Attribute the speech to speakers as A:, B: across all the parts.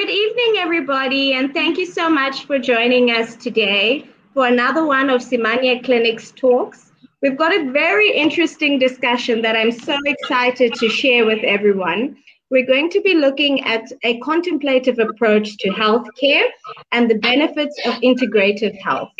A: Good evening, everybody, and thank you so much for joining us today for another one of Simanye Clinic's talks. We've got a very interesting discussion that I'm so excited to share with everyone. We're going to be looking at a contemplative approach to healthcare and the benefits of integrative health.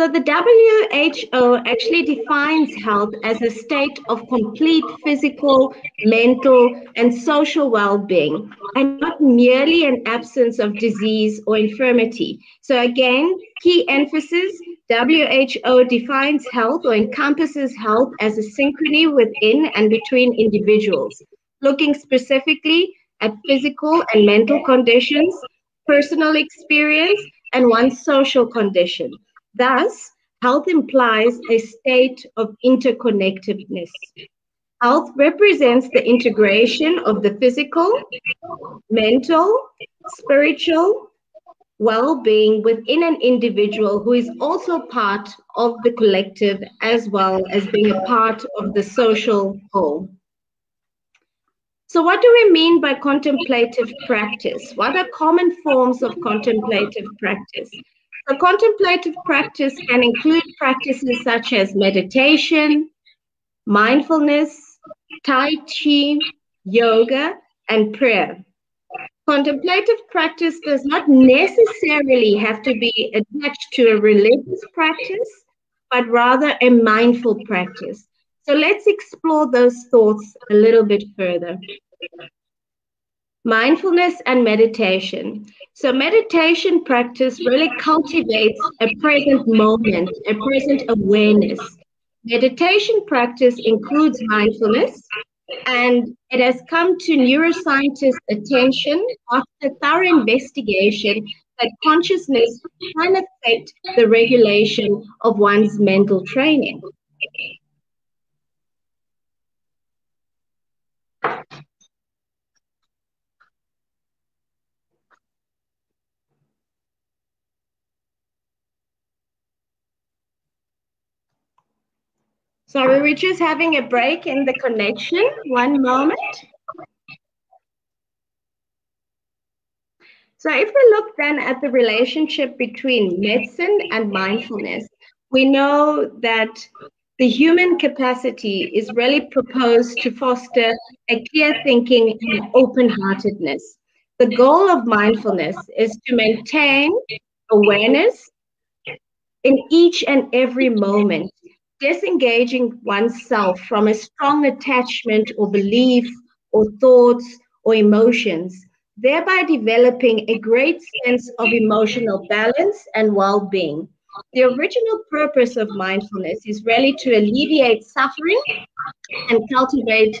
A: So the WHO actually defines health as a state of complete physical, mental, and social well-being, and not merely an absence of disease or infirmity. So again, key emphasis, WHO defines health or encompasses health as a synchrony within and between individuals, looking specifically at physical and mental conditions, personal experience, and one's social condition. Thus, health implies a state of interconnectedness. Health represents the integration of the physical, mental, spiritual well being within an individual who is also part of the collective as well as being a part of the social whole. So, what do we mean by contemplative practice? What are common forms of contemplative practice? A contemplative practice can include practices such as meditation, mindfulness, Tai Chi, yoga, and prayer. Contemplative practice does not necessarily have to be attached to a religious practice, but rather a mindful practice. So let's explore those thoughts a little bit further. Mindfulness and meditation. So, meditation practice really cultivates a present moment, a present awareness. Meditation practice includes mindfulness, and it has come to neuroscientists' attention after thorough investigation that consciousness can affect the regulation of one's mental training. Sorry, we're just having a break in the connection. One moment. So if we look then at the relationship between medicine and mindfulness, we know that the human capacity is really proposed to foster a clear thinking and open-heartedness. The goal of mindfulness is to maintain awareness in each and every moment disengaging oneself from a strong attachment or belief or thoughts or emotions, thereby developing a great sense of emotional balance and well being. The original purpose of mindfulness is really to alleviate suffering and cultivate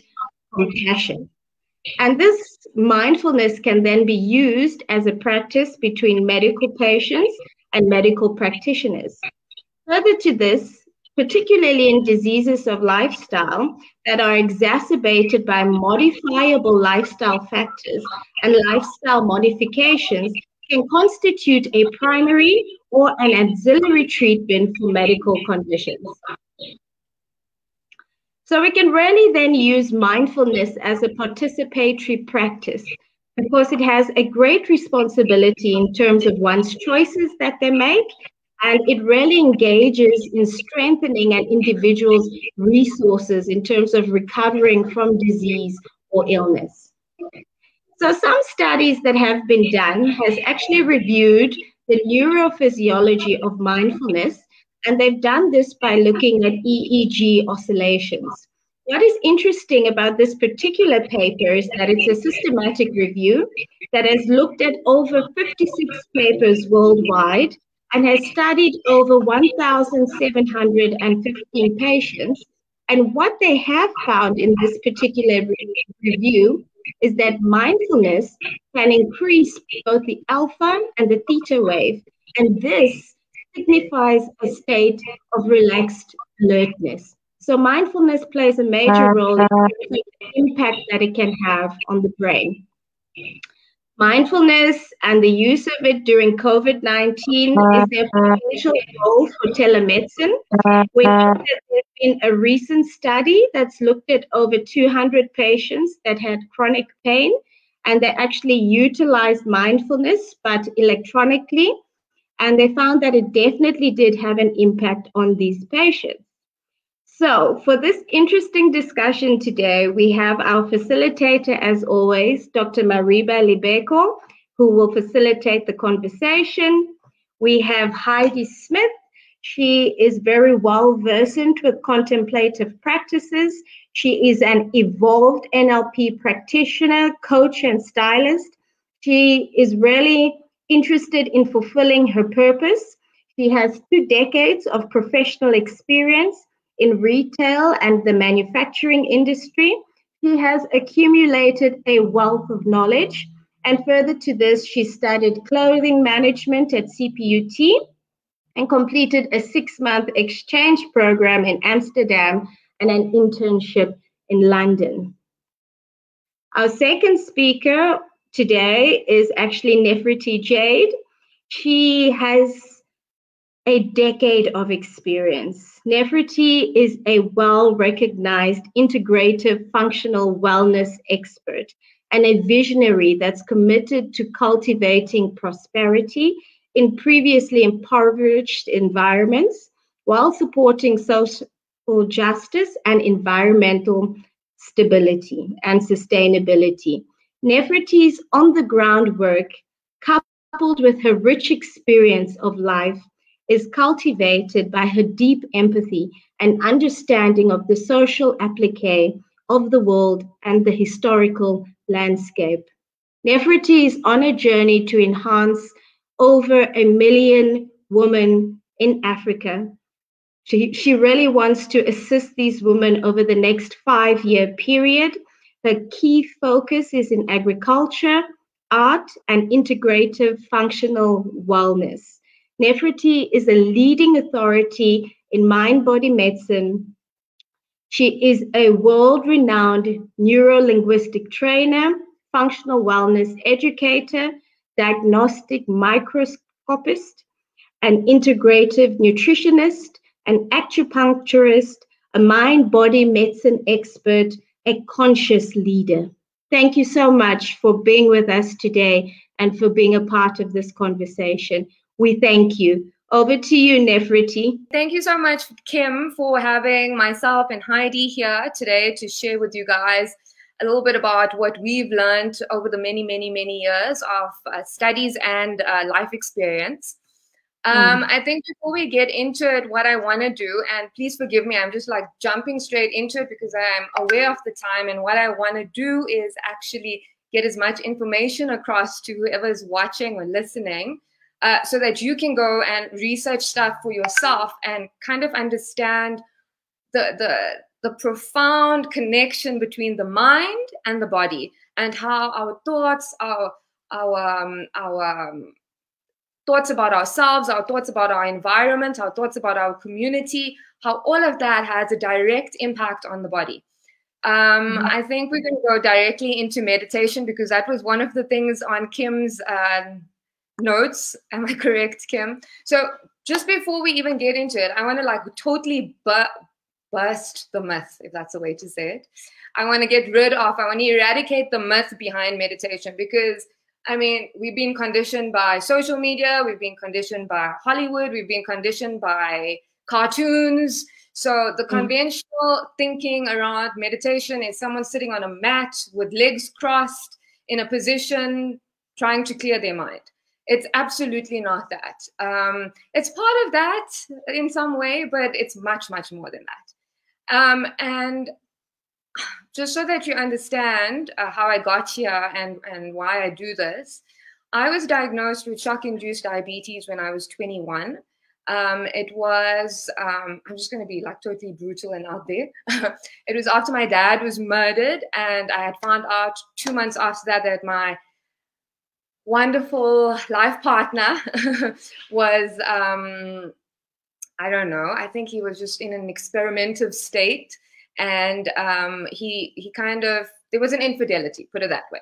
A: compassion. And this mindfulness can then be used as a practice between medical patients and medical practitioners. Further to this, particularly in diseases of lifestyle that are exacerbated by modifiable lifestyle factors and lifestyle modifications can constitute a primary or an auxiliary treatment for medical conditions. So we can really then use mindfulness as a participatory practice because it has a great responsibility in terms of one's choices that they make and it really engages in strengthening an individual's resources in terms of recovering from disease or illness. So some studies that have been done has actually reviewed the neurophysiology of mindfulness, and they've done this by looking at EEG oscillations. What is interesting about this particular paper is that it's a systematic review that has looked at over 56 papers worldwide and has studied over 1,715 patients. And what they have found in this particular review is that mindfulness can increase both the alpha and the theta wave. And this signifies a state of relaxed alertness. So mindfulness plays a major role in the impact that it can have on the brain. Mindfulness and the use of it during COVID 19 is their potential role for telemedicine. We know that there's been a recent study that's looked at over 200 patients that had chronic pain, and they actually utilized mindfulness, but electronically. And they found that it definitely did have an impact on these patients. So, for this interesting discussion today, we have our facilitator, as always, Dr. Mariba Libeko, who will facilitate the conversation. We have Heidi Smith. She is very well versed with contemplative practices. She is an evolved NLP practitioner, coach, and stylist. She is really interested in fulfilling her purpose. She has two decades of professional experience in retail and the manufacturing industry. He has accumulated a wealth of knowledge. And further to this, she studied clothing management at CPUT and completed a six month exchange program in Amsterdam and an internship in London. Our second speaker today is actually Nefertiti Jade. She has a decade of experience. Nefertiti is a well recognized integrative functional wellness expert and a visionary that's committed to cultivating prosperity in previously impoverished environments while supporting social justice and environmental stability and sustainability. Nefertiti's on the ground work, coupled with her rich experience of life, is cultivated by her deep empathy and understanding of the social applique of the world and the historical landscape. Nefertiti is on a journey to enhance over a million women in Africa. She, she really wants to assist these women over the next five year period. Her key focus is in agriculture, art, and integrative functional wellness. Nefertiti is a leading authority in mind body medicine. She is a world renowned neuro linguistic trainer, functional wellness educator, diagnostic microscopist, an integrative nutritionist, an acupuncturist, a mind body medicine expert, a conscious leader. Thank you so much for being with us today and for being a part of this conversation. We thank you. Over to you, Nefertiti.
B: Thank you so much, Kim, for having myself and Heidi here today to share with you guys a little bit about what we've learned over the many, many, many years of uh, studies and uh, life experience. Um, mm. I think before we get into it, what I want to do, and please forgive me, I'm just like jumping straight into it because I'm aware of the time. And what I want to do is actually get as much information across to whoever is watching or listening uh, so that you can go and research stuff for yourself and kind of understand the the the profound connection between the mind and the body and how our thoughts our our um, our um, thoughts about ourselves our thoughts about our environment our thoughts about our community how all of that has a direct impact on the body um, mm-hmm. I think we're going to go directly into meditation because that was one of the things on Kim's um, notes. Am I correct, Kim? So just before we even get into it, I want to like totally bu- bust the myth, if that's a way to say it. I want to get rid of, I want to eradicate the myth behind meditation because I mean, we've been conditioned by social media, we've been conditioned by Hollywood, we've been conditioned by cartoons. So the mm. conventional thinking around meditation is someone sitting on a mat with legs crossed in a position trying to clear their mind. It's absolutely not that. Um, it's part of that in some way, but it's much, much more than that. Um, and just so that you understand uh, how I got here and, and why I do this, I was diagnosed with shock induced diabetes when I was 21. Um, it was, um, I'm just going to be like totally brutal and out there. it was after my dad was murdered, and I had found out two months after that that my wonderful life partner was um, I don't know. I think he was just in an experimentative state, and um, he he kind of there was an infidelity, put it that way.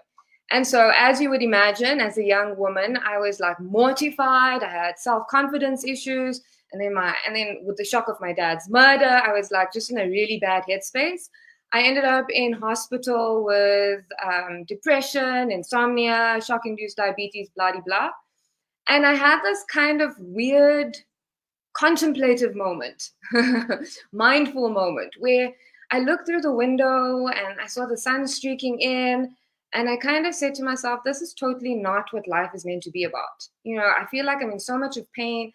B: And so, as you would imagine, as a young woman, I was like mortified. I had self-confidence issues, and then my and then with the shock of my dad's murder, I was like just in a really bad headspace. I ended up in hospital with um, depression, insomnia, shock-induced diabetes, blah blah blah. And I had this kind of weird contemplative moment, mindful moment where I looked through the window and I saw the sun streaking in and I kind of said to myself, this is totally not what life is meant to be about. You know, I feel like I'm in so much of pain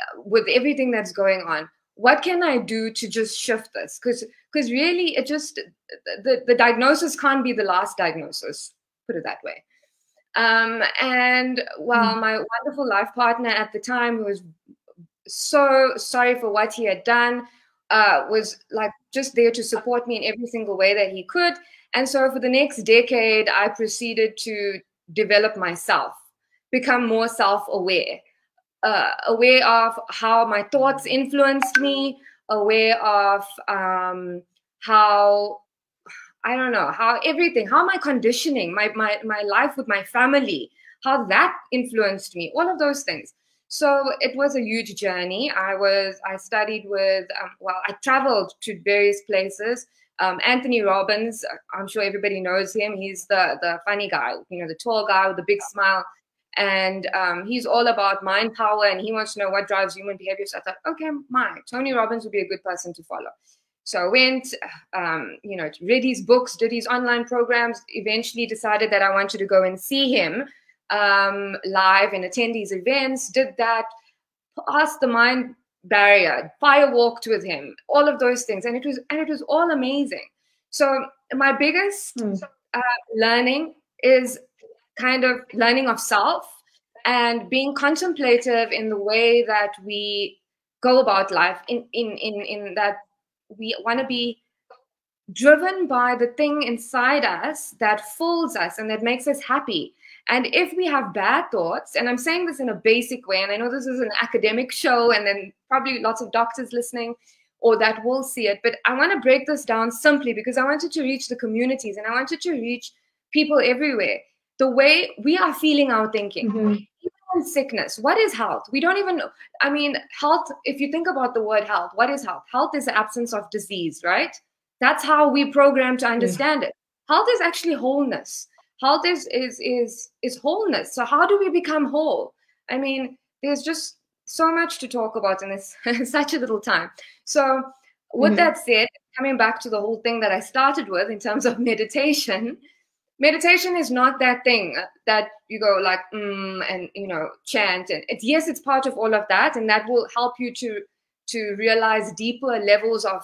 B: uh, with everything that's going on. What can I do to just shift this? Because because really it just the, the diagnosis can't be the last diagnosis, put it that way. Um, and while mm. my wonderful life partner at the time, who was so sorry for what he had done, uh, was like just there to support me in every single way that he could. And so for the next decade, I proceeded to develop myself, become more self aware, uh, aware of how my thoughts influenced me, aware of um, how. I don't know how everything, how my conditioning, my, my my life with my family, how that influenced me, all of those things. So it was a huge journey. I was I studied with um, well, I traveled to various places um, Anthony Robbins, I'm sure everybody knows him. He's the the funny guy, you know, the tall guy with the big smile, and um, he's all about mind power, and he wants to know what drives human behavior. So I thought, okay, my Tony Robbins would be a good person to follow. So I went, um, you know, read his books, did his online programs. Eventually, decided that I wanted to go and see him um, live and attend his events. Did that, passed the mind barrier fire walked with him all of those things and it was and it was all amazing so my biggest mm. uh, learning is kind of learning of self and being contemplative in the way that we go about life in in in, in that we want to be driven by the thing inside us that fills us and that makes us happy and if we have bad thoughts, and I'm saying this in a basic way, and I know this is an academic show, and then probably lots of doctors listening or that will see it, but I want to break this down simply because I wanted to reach the communities and I wanted to reach people everywhere. The way we are feeling our thinking. Mm-hmm. Even sickness, what is health? We don't even know. I mean, health, if you think about the word health, what is health? Health is the absence of disease, right? That's how we program to understand it. Health is actually wholeness health is is is is wholeness so how do we become whole i mean there's just so much to talk about in this such a little time so with mm-hmm. that said coming back to the whole thing that i started with in terms of meditation meditation is not that thing that you go like mm, and you know chant and it's yes it's part of all of that and that will help you to to realize deeper levels of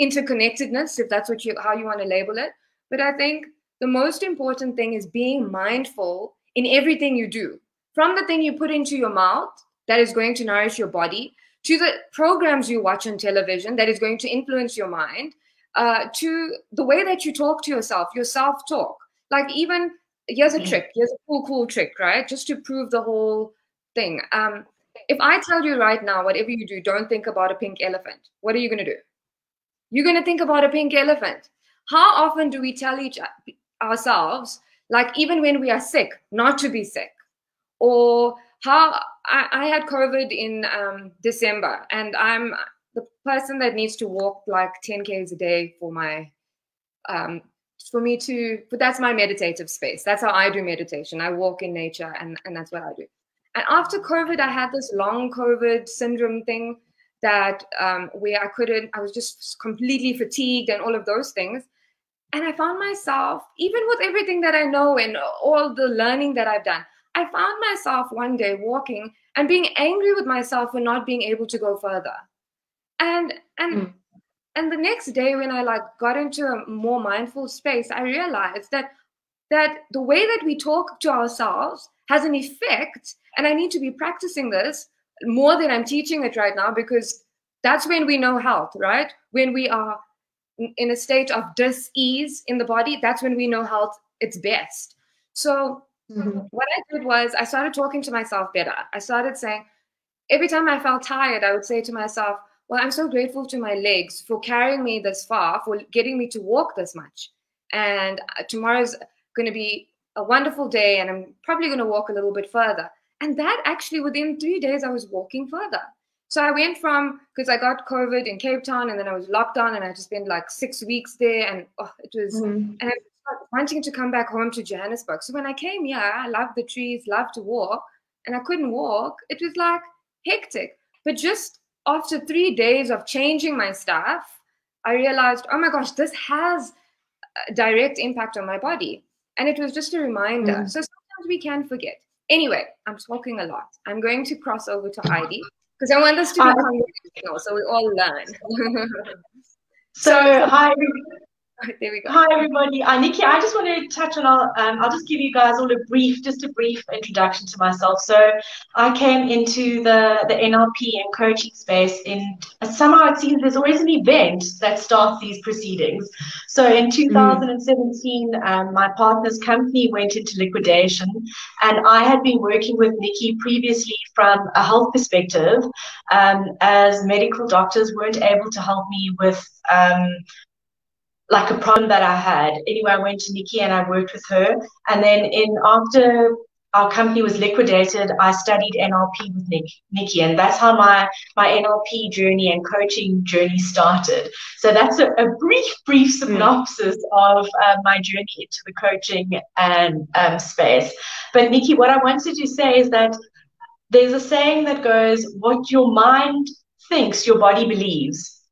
B: interconnectedness if that's what you how you want to label it. But i think the most important thing is being mindful in everything you do from the thing you put into your mouth that is going to nourish your body to the programs you watch on television that is going to influence your mind uh, to the way that you talk to yourself your self talk like even here's a mm. trick here's a cool cool trick right? Just to prove the whole thing. Um, if i tell you right now whatever you do don't think about a pink elephant what are you going to do? You're going to think about a pink elephant. How often do we tell each ourselves, like even when we are sick, not to be sick. Or how I, I had COVID in um, December, and I'm the person that needs to walk like 10 k's a day for my um, for me to but that's my meditative space. That's how i do meditation. I walk in nature and, and that's what i do. And after covid i had this long covid syndrome thing that um, where i couldn't i was just completely fatigued and all of those things. And I found myself, even with everything that I know and all the learning that I've done, I found myself one day walking and being angry with myself for not being able to go further. And and mm. and the next day when I like got into a more mindful space, I realized that that the way that we talk to ourselves has an effect. And I need to be practicing this more than I'm teaching it right now because that's when we know health, right? When we are in a state of dis-ease in the body, that's when we know health it's best. So mm-hmm. what I did was I started talking to myself better. I started saying, every time I felt tired, I would say to myself, well, I'm so grateful to my legs for carrying me this far, for getting me to walk this much. And uh, tomorrow's going to be a wonderful day and I'm probably going to walk a little bit further. And that actually within three days, I was walking further. So I went from because I got COVID in Cape Town and then I was locked down and I just spent like six weeks there and oh, it was mm-hmm. and I was wanting to come back home to Johannesburg. So when I came here, I loved the trees, loved to walk, and I couldn't walk. It was like hectic. But just after three days of changing my stuff, I realized, oh my gosh, this has a direct impact on my body. And it was just a reminder. Mm. So sometimes we can forget. Anyway, I'm talking a lot. I'm going to cross over to Heidi because I want this to be conversational so we all learn.
C: so, hi,
B: there we go.
C: Hi, everybody. Uh, Nikki, I just want to touch on, our, um, I'll just give you guys all a brief, just a brief introduction to myself. So I came into the, the NLP and coaching space in, somehow it seems there's always an event that starts these proceedings. So in 2017, mm. um, my partner's company went into liquidation and I had been working with Nikki previously from a health perspective um, as medical doctors weren't able to help me with um, like a problem that I had. Anyway, I went to Nikki and I worked with her. And then in after our company was liquidated, I studied NLP with Nick, Nikki, and that's how my my NLP journey and coaching journey started. So that's a, a brief, brief hmm. synopsis mm. of uh, my journey into the coaching and um, space. But Nikki, what I wanted to say is that there's a saying that goes, "What your mind thinks, your body believes."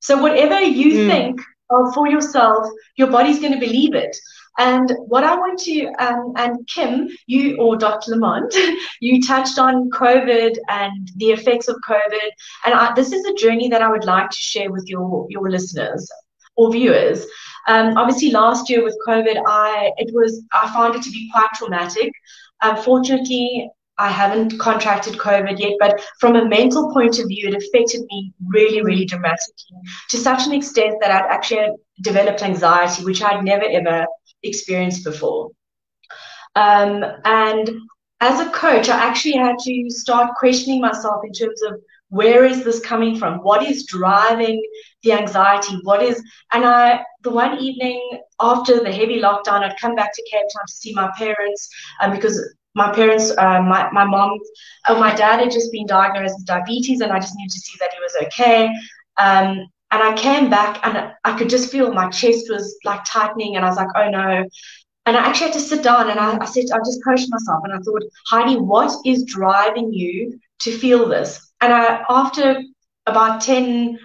C: So whatever you mm. think uh, for yourself, your body's going to believe it. And what I want to, um, and Kim, you or Dr. Lamont, you touched on COVID and the effects of COVID. And I, this is a journey that I would like to share with your, your listeners or viewers. Um, obviously, last year with COVID, I it was I found it to be quite traumatic. Unfortunately, I haven't contracted COVID yet, but from a mental point of view, it affected me really, really dramatically to such an extent that I'd actually developed anxiety, which I'd never ever experienced before. Um, and as a coach, I actually had to start questioning myself in terms of where is this coming from? What is driving the anxiety? What is, and I, the one evening after the heavy lockdown, I'd come back to Cape Town to see my parents um, because my parents, uh, my, my mom, oh, my dad had just been diagnosed with diabetes, and I just needed to see that he was okay. Um, and I came back, and I could just feel my chest was like tightening, and I was like, oh no. And I actually had to sit down, and I, I said, I just coached myself, and I thought, Heidi, what is driving you to feel this? And I, after about 10,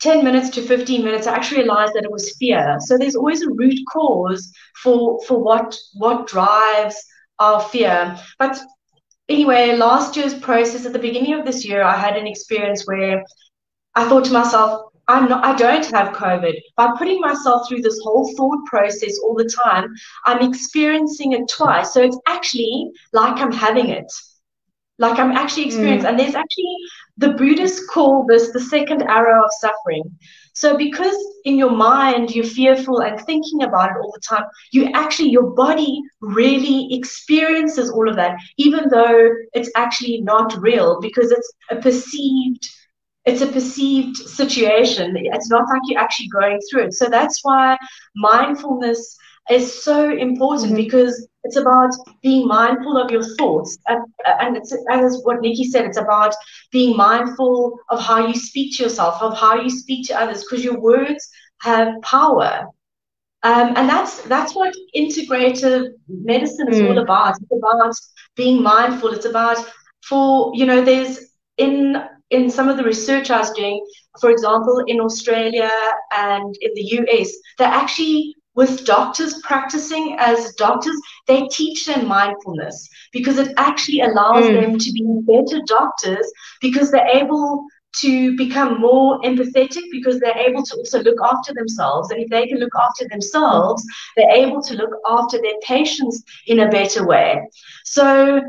C: 10 minutes to 15 minutes, I actually realized that it was fear. So there's always a root cause for for what what drives of fear. But anyway, last year's process, at the beginning of this year, I had an experience where I thought to myself, I'm not, I don't have COVID. By putting myself through this whole thought process all the time, I'm experiencing it twice. So it's actually like I'm having it. Like I'm actually experiencing, mm. and there's actually the Buddhists call this the second arrow of suffering. So because in your mind you're fearful and thinking about it all the time, you actually your body really experiences all of that, even though it's actually not real because it's a perceived it's a perceived situation. It's not like you're actually going through it. So that's why mindfulness is so important mm-hmm. because it's about being mindful of your thoughts. And, and it's, as what Nikki said, it's about being mindful of how you speak to yourself, of how you speak to others, because your words have power. Um, and that's that's what integrative medicine is mm. all about. It's about being mindful. It's about for you know, there's in in some of the research I was doing, for example, in Australia and in the US, they're actually with doctors practicing as doctors, they teach them mindfulness because it actually allows mm. them to be better doctors because they're able to become more empathetic because they're able to also look after themselves. And if they can look after themselves, they're able to look after their patients in a better way. So,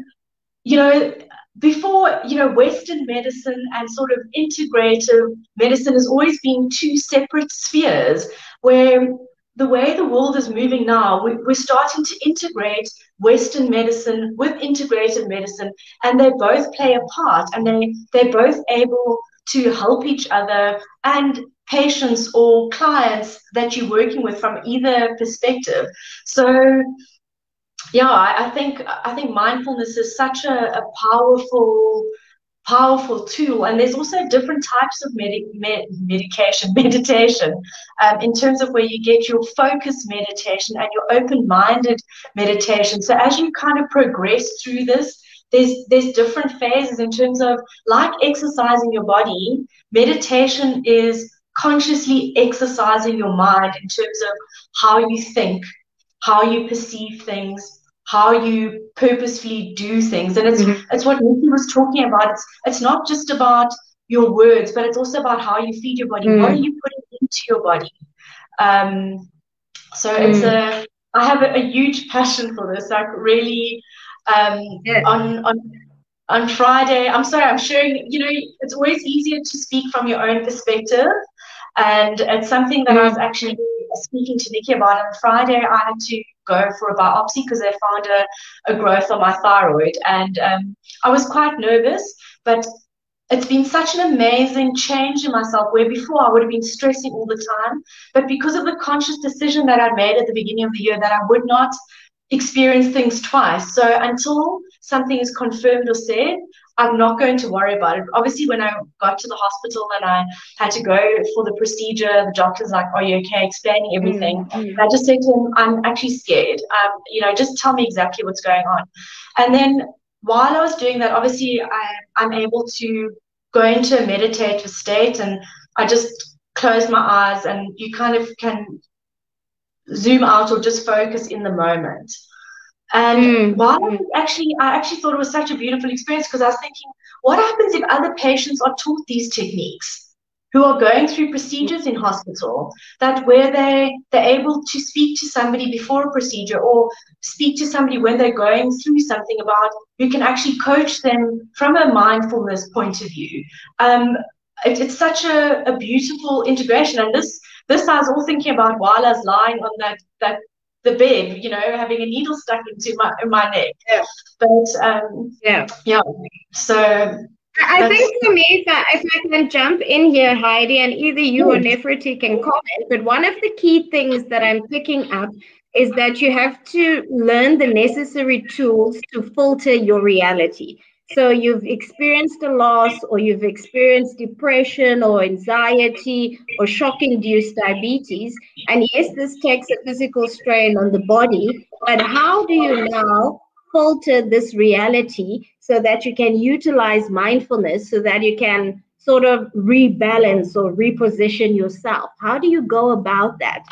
C: you know, before, you know, Western medicine and sort of integrative medicine has always been two separate spheres where the way the world is moving now, we, are starting to integrate Western medicine with integrative medicine, and they both play a part, and they they're both able to help each other and patients or clients that you're working with from either perspective. So yeah, I, think I think mindfulness is such a, a powerful powerful tool. And there's also different types of med- med- medication, meditation, um, in terms of where you get your focus meditation and your open-minded meditation. So as you kind of progress through this, there's there's different phases in terms of like exercising your body. Meditation is consciously exercising your mind in terms of how you think, how you perceive things, how you purposefully do things. And it's mm-hmm. it's what Nikki was talking about. It's it's not just about your words, but it's also about how you feed your body. Mm. What are you putting into your body? Um, so mm. it's a I have a, a, huge passion for this. Like really um, yeah. on on on Friday. I'm sorry, I'm sharing, you know, it's always easier to speak from your own perspective. And it's something that mm. I was actually speaking to Nikki about on Friday. I had to go for a biopsy because they found a, a growth on my thyroid. And um, I was quite nervous, but it's been such an amazing change in myself where before I would have been stressing all the time. But because of the conscious decision that I made at the beginning of the year that I would not experience things twice. So until something is confirmed or said, I'm not going to worry about it. Obviously, when I got to the hospital and I had to go for the procedure, the doctor's like, "Are you okay?" Explaining everything. Mm-hmm. I just said to him, "I'm actually scared. Um, you know, just tell me exactly what's going on." And then while I was doing that, obviously, I, I'm able to go into a meditative state, and I just close my eyes, and you kind of can zoom out or just focus in the moment. And mm. while mm. actually, I actually thought it was such a beautiful experience because I was thinking, what happens if other patients are taught these techniques? Who are going through procedures in hospital that where they they're able to speak to somebody before a procedure or speak to somebody when they're going through something about who can actually coach them from a mindfulness point of view. Um, it, it's such a, a beautiful integration, and this this I was all thinking about while I was lying on that that the bed, you know, having a needle stuck into my in my neck. Yeah. But um, yeah, yeah. So
A: I think for me, if I, if I can jump in here, Heidi, and either you or Nefertiti can comment, but one of the key things that I'm picking up is that you have to learn the necessary tools to filter your reality. So you've experienced a loss, or you've experienced depression, or anxiety, or shock induced diabetes. And yes, this takes a physical strain on the body, but how do you now filter this reality so that you can utilize mindfulness so that you can sort of rebalance or reposition yourself? How do you go about that?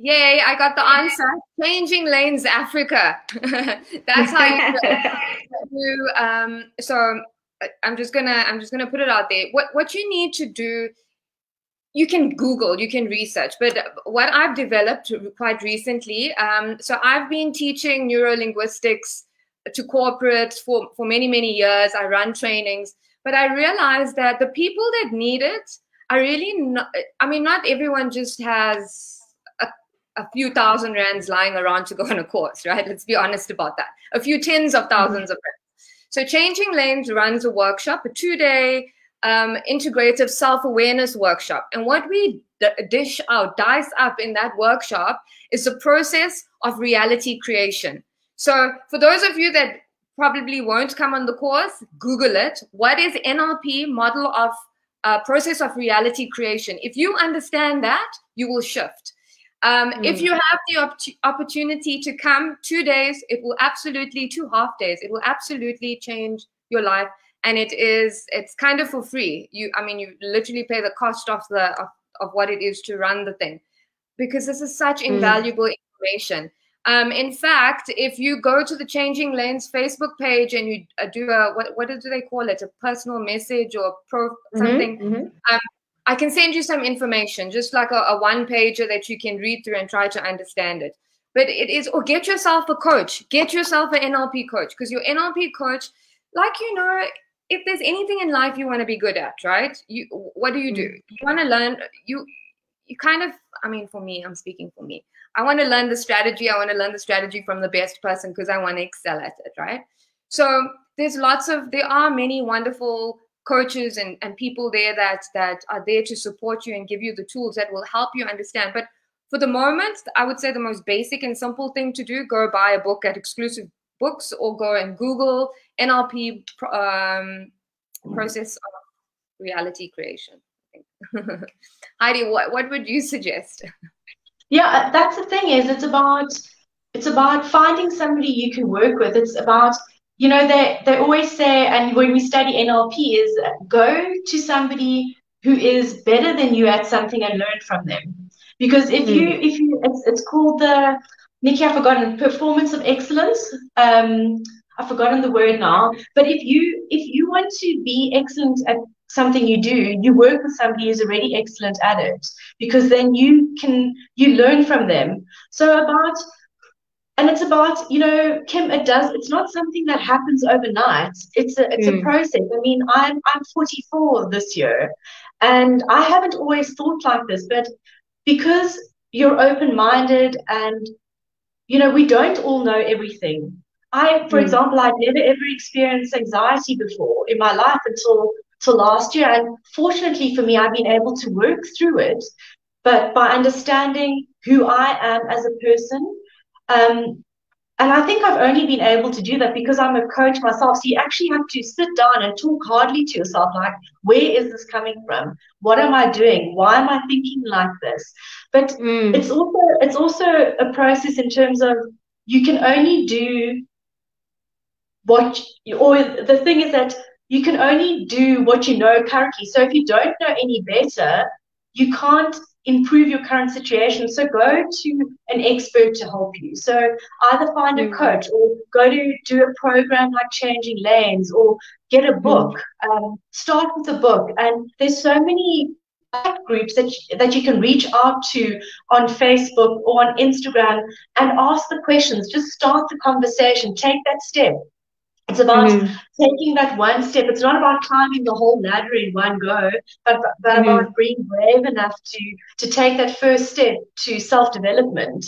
B: Yay, I got the answer. Changing lanes, Africa. That's how you do. Um, so I'm just gonna I'm just gonna put it out there. What what you need to do, you can Google, you can research. But what I've developed quite recently, um, so I've been teaching neurolinguistics to corporates for for many many years. I run trainings, but I realized that the people that need it are really not. I mean, not everyone just has a few thousand rands lying around to go on a course, right? Let's be honest about that. A few tens of 1000s mm-hmm. of rands. So Changing Lanes runs a workshop, a two-day um, integrative self-awareness workshop. And what we dish out, dice up in that workshop is the process of reality creation. So for those of you that probably won't come on the course, Google it. What is NLP model of uh, process of reality creation? If you understand that, you will shift. Um, mm. If you have the op opportunity to come two days, it will absolutely two half days. It will absolutely change your life, and it is it's kind of for free. You, I mean, you literally pay the cost of the of, of what it is to run the thing, because this is such mm. invaluable information. Um, in fact, if you go to the Changing Lanes Facebook page and you uh, do a what what do they call it, a personal message or pro mm-hmm, something, mm -hmm, mm -hmm. Um, I can send you some information, just like a, a one pager that you can read through and try to understand it. But it is, or get yourself a coach, get yourself an NLP coach, because your NLP coach, like you know, if there's anything in life you want to be good at, right? You, what do you do? Mm. You want to learn. You, you kind of. I mean, for me, I'm speaking for me. I want to learn the strategy. I want to learn the strategy from the best person because I want to excel at it, right? So there's lots of, there are many wonderful coaches and, and people there that that are there to support you and give you the tools that will help you understand. But for the moment, I would say the most basic and simple thing to do: go buy a book at exclusive books, or go and Google NLP um, process of reality creation. Heidi, what, what would you suggest?
C: Yeah, that's the thing is it's about it's about finding somebody you can work with. It's about you know they they always say and when we study NLP is go to somebody who is better than you at something and learn from them. Because if you hmm. if you it's it's called the Nikki, I've forgotten performance of excellence. Um, I've forgotten the word now. But if you if you want to be excellent at something you do, you work with somebody who's already excellent at it because then you can you learn from them. So about and it's about you know Kim. It does. It's not something that happens overnight. It's a it's mm. a hmm. process. I mean, I'm I'm 44 this year, and I haven't always thought like this, but because you're open minded and you know we don't all know everything. I, for mm. example, I'd never ever experienced anxiety before in my life until till last year. And fortunately for me, I've been able to work through it. But by understanding who I am as a person, um, and I think I've only been able to do that because I'm a coach myself. So you actually have to sit down and talk hardly to yourself, like, where is this coming from? What am I doing? Why am I thinking like this? But mm. it's also it's also a process in terms of you can only do what you, or the thing is that you can only do what you know currently. So if you don't know any better, you can't improve your current situation. So go to an expert to help you. So either find a mm. coach or go to do a program like Changing Lanes or get a book. Mm. Um, start with a book. And there's so many groups that, that you can reach out to on Facebook or on Instagram and ask the questions. Just start the conversation. Take that step. It's about mm-hmm. taking that one step. It's not about climbing the whole ladder in one go, but, but mm-hmm. about being brave enough to to take that first step to self development.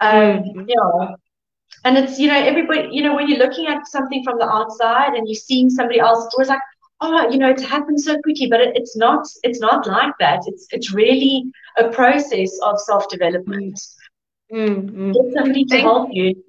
C: Um, mm-hmm. You know, and it's you know everybody you know when you're looking at something from the outside and you're seeing somebody else, it's always like oh you know it happens so quickly, but it, it's not it's not like that. It's it's really a process of self development. Mm-hmm. Get somebody to Thank help you.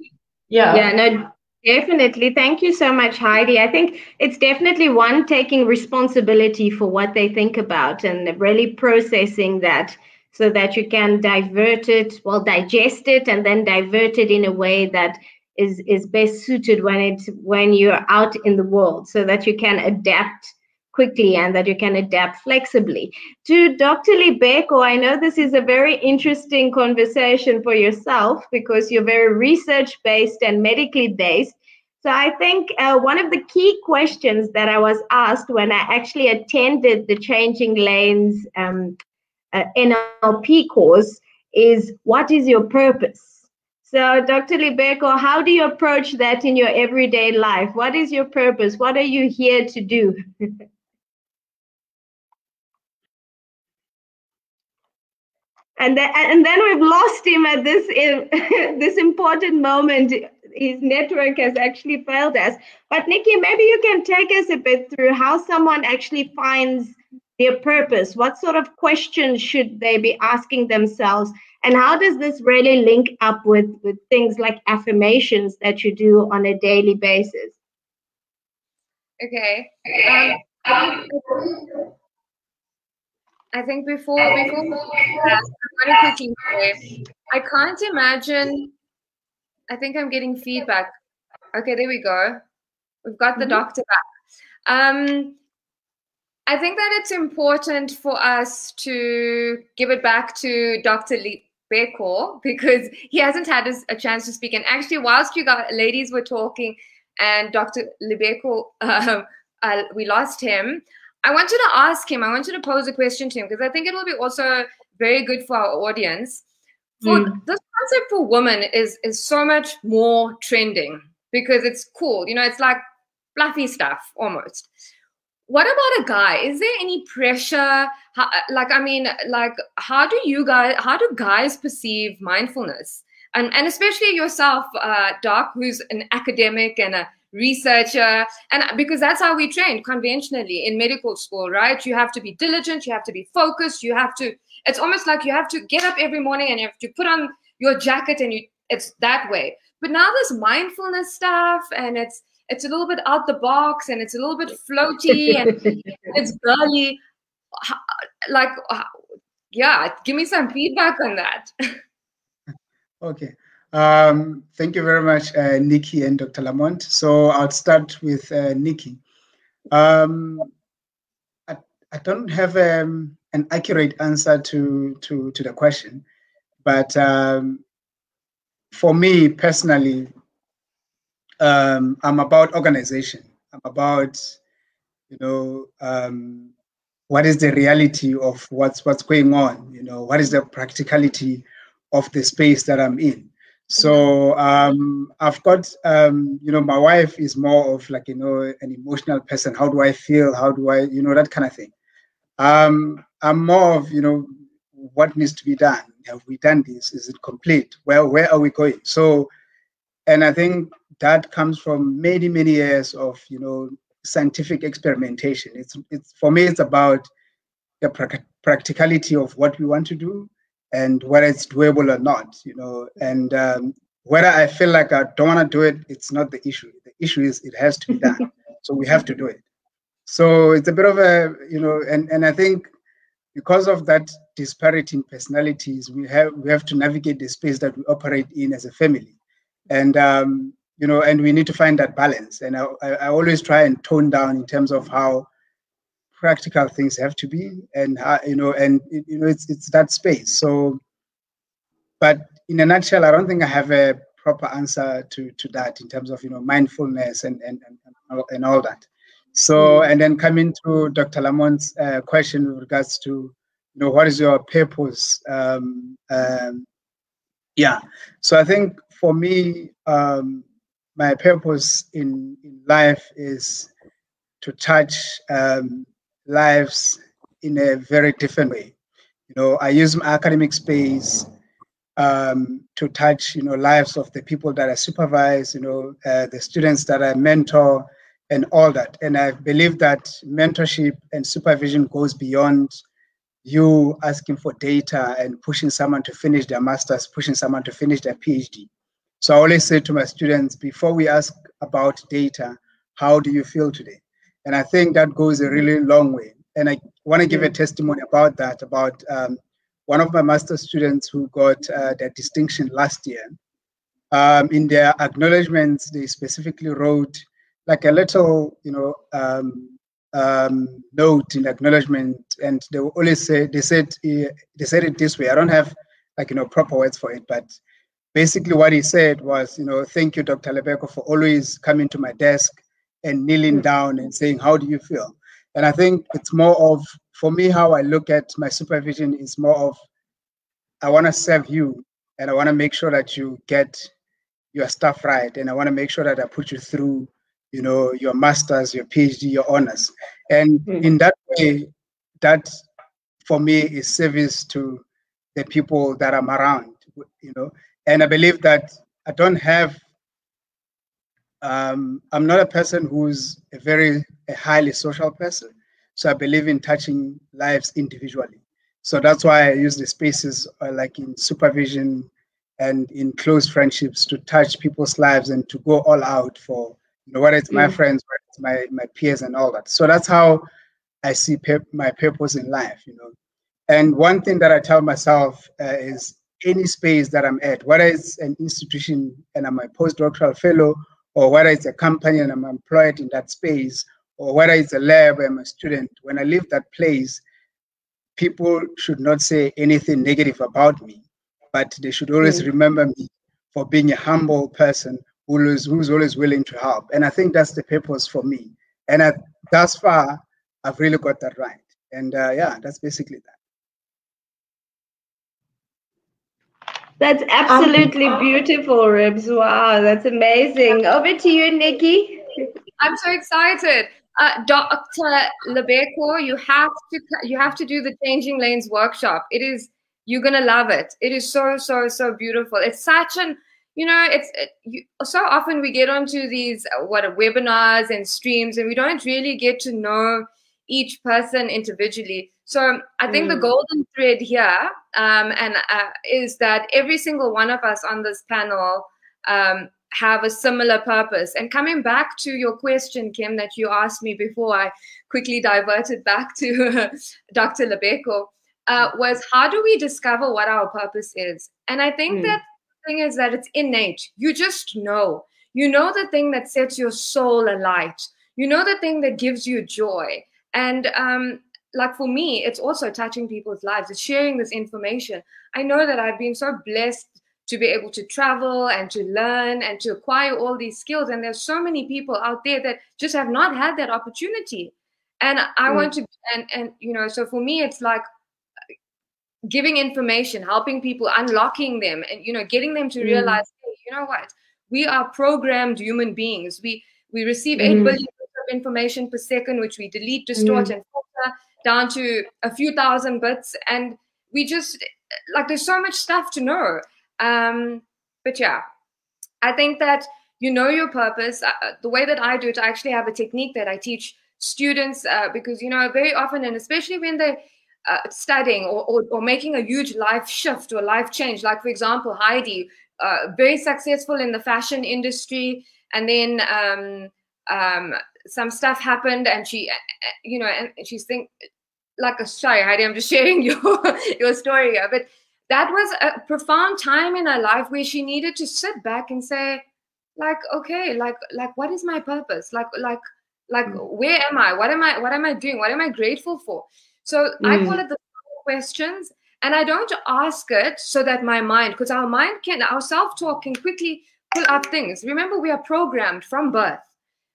C: Yeah.
A: Yeah. No Definitely. Thank you so much, Heidi. I think it's definitely one taking responsibility for what they think about and really processing that so that you can divert it, well, digest it and then divert it in a way that is, is best suited when it's when you're out in the world so that you can adapt quickly and that you can adapt flexibly. To Dr. Libeko, I know this is a very interesting conversation for yourself because you're very research based and medically based. So I think uh, one of the key questions that I was asked when I actually attended the Changing Lanes um, uh, NLP course is what is your purpose? So, Dr. Libeko, how do you approach that in your everyday life? What is your purpose? What are you here to do? and then and then we've lost him at this this important moment. His network has actually failed us. But nikki maybe you can take us a bit through how someone actually finds their purpose. What sort of questions should they be asking themselves? And how does this really link up with with things like affirmations that you do on a daily basis?
B: Okay. Um, I think before before I quickly say, I can't imagine. I think I'm getting feedback. Okay, there we go. We've got the mm-hmm. doctor back. Um, I think that it's important for us to give it back to Dr. Libeko because he hasn't had a chance to speak. And actually, whilst you got ladies were talking and Dr. Libeko, um, uh, we lost him. I want you to ask him, I want you to pose a question to him because I think it will be also very good for our audience. For mm. this concept for women is is so much more trending because it's cool. You know, it's like fluffy stuff almost. What about a guy? Is there any pressure? How, like, I mean, like, how do you guys, how do guys perceive mindfulness? And, and especially yourself, uh, Doc, who's an academic and a researcher. And because that's how we train conventionally in medical school, right? You have to be diligent, you have to be focused, you have to, it's almost like you have to get up every morning and you have to put on your jacket and you, it's that way. But now this mindfulness stuff and it's, it's a little bit out the box and it's a little bit floaty and it's girly. Like, yeah, give me some feedback on that.
D: okay. Um, thank you very much, uh, Nikki and Dr. Lamont. So I'll start with uh, Nikki. Um, I, I don't have um, an accurate answer to, to, to the question, but um, for me personally, um, I'm about organization. I'm about, you know, um, what is the reality of what's what's going on. You know, what is the practicality of the space that I'm in. So um, I've got, um, you know, my wife is more of like, you know, an emotional person. How do I feel? How do I, you know, that kind of thing. Um, I'm more of, you know, what needs to be done. Have we done this? Is it complete? Well, where are we going? So, and I think that comes from many, many years of, you know, scientific experimentation. It's, it's for me, it's about the pra- practicality of what we want to do and whether it's doable or not, you know, and um, whether I feel like I don't want to do it, it's not the issue. The issue is it has to be done. so we have to do it. So it's a bit of a, you know, and, and I think because of that disparity in personalities, we have we have to navigate the space that we operate in as a family. And um, you know, and we need to find that balance. And I, I always try and tone down in terms of how practical things have to be and you know and you know it's it's that space. So but in a nutshell i don't think i have a proper answer to to that in terms of you know mindfulness and and and, and all that. So mm-hmm. and then coming to dr lamont's uh, question with regards to you know what is your purpose um, um yeah. So i think for me um my purpose in in life is to touch um, lives in a very different way. You know, I use my academic space um, to touch, you know, lives of the people that I supervise, you know, uh, the students that I mentor and all that. And I believe that mentorship and supervision goes beyond you asking for data and pushing someone to finish their master's, pushing someone to finish their PhD. So I always say to my students, before we ask about data, how do you feel today? And I think that goes a really long way. And I want to give a testimony about that, about um, one of my master students who got uh, that distinction last year. Um, in their acknowledgements, they specifically wrote like a little, you know, um, um, note in acknowledgement, and they always say they said they said it this way. I don't have like you know proper words for it, but basically what he said was, you know, thank you, Dr. Lebeko, for always coming to my desk and kneeling down and saying, How do you feel? And I think it's more of, for me, how I look at my supervision is more of, I want to serve you and I want to make sure that you get your stuff right. And I want to make sure that I put you through, you know, your master's, your PhD, your honors. And mm-hmm. in that way, that for me is service to the people that I'm around, you know. And I believe that I don't have um, I'm not a person who's a very a highly social person. So I believe in touching lives individually. So that's why I use the spaces uh, like in supervision and in close friendships to touch people's lives and to go all out for you know whether it's my mm. friends, whether it's my my peers and all that. So that's how I see my purpose in life. You know, and one thing that I tell myself uh, is any space that I'm at, whether it's an institution and I'm a postdoctoral fellow or whether it's a company and I'm employed in that space, or whether it's a lab and I'm a student, when I leave that place, people should not say anything negative about me, but they should always mm. remember me for being a humble person who is, who's always willing to help. And I think that's the purpose for me. And I, thus far, I've really got that right. And uh, yeah, that's basically that.
A: That's absolutely um, beautiful, Ribs. Wow, that's amazing. Over to you, Nikki.
B: I'm so excited. Uh, Dr. Lebeko, you have to you have to do the Changing Lanes workshop. It is you're gonna love it. It is so so so beautiful. It's such an you know, it's it, you, so often we get onto these uh, what webinars and streams, and we don't really get to know each person individually. So I think mm. the golden thread here um, and uh, is that every single one of us on this panel um, have a similar purpose. And coming back to your question, Kim, that you asked me before, I quickly diverted back to Dr. Lebeko, uh, was how do we discover what our purpose is? And I think mm. that thing is that it's innate. You just know. You know the thing that sets your soul alight. You know the thing that gives you joy. And um, like for me, it's also touching people's lives. It's sharing this information. I know that I've been so blessed to be able to travel and to learn and to acquire all these skills. And there's so many people out there that just have not had that opportunity. And I mm. want to, and and you know, so for me, it's like giving information, helping people, unlocking them, and you know, getting them to mm. realize, hey, you know what, we are programmed human beings. We we receive mm. billion of information per second, which we delete, distort, mm. and filter down to a few thousand bits, and we just like there's so much stuff to know. Um, but yeah, I think that you know your purpose. Uh, uh, the way that I do it, I actually have a technique that I teach students uh, because you know very often, and especially when they uh, studying or, or, or, making a huge life shift or life change. Like, for example, Heidi, uh, very successful in the fashion industry. And then um, um, some stuff happened and she, you know, and she's think like, a, sorry, Heidi, I'm just sharing your, your story here. But that was a profound time in her life where she needed to sit back and say, like, okay, like, like, what is my purpose? Like, like, like, mm. where am I? What am I, what am I doing? What am I grateful for? So mm. I call it the questions. And I don't ask it so that my mind, because our mind can, our self talk can quickly pull up things. Remember, we are programmed from birth.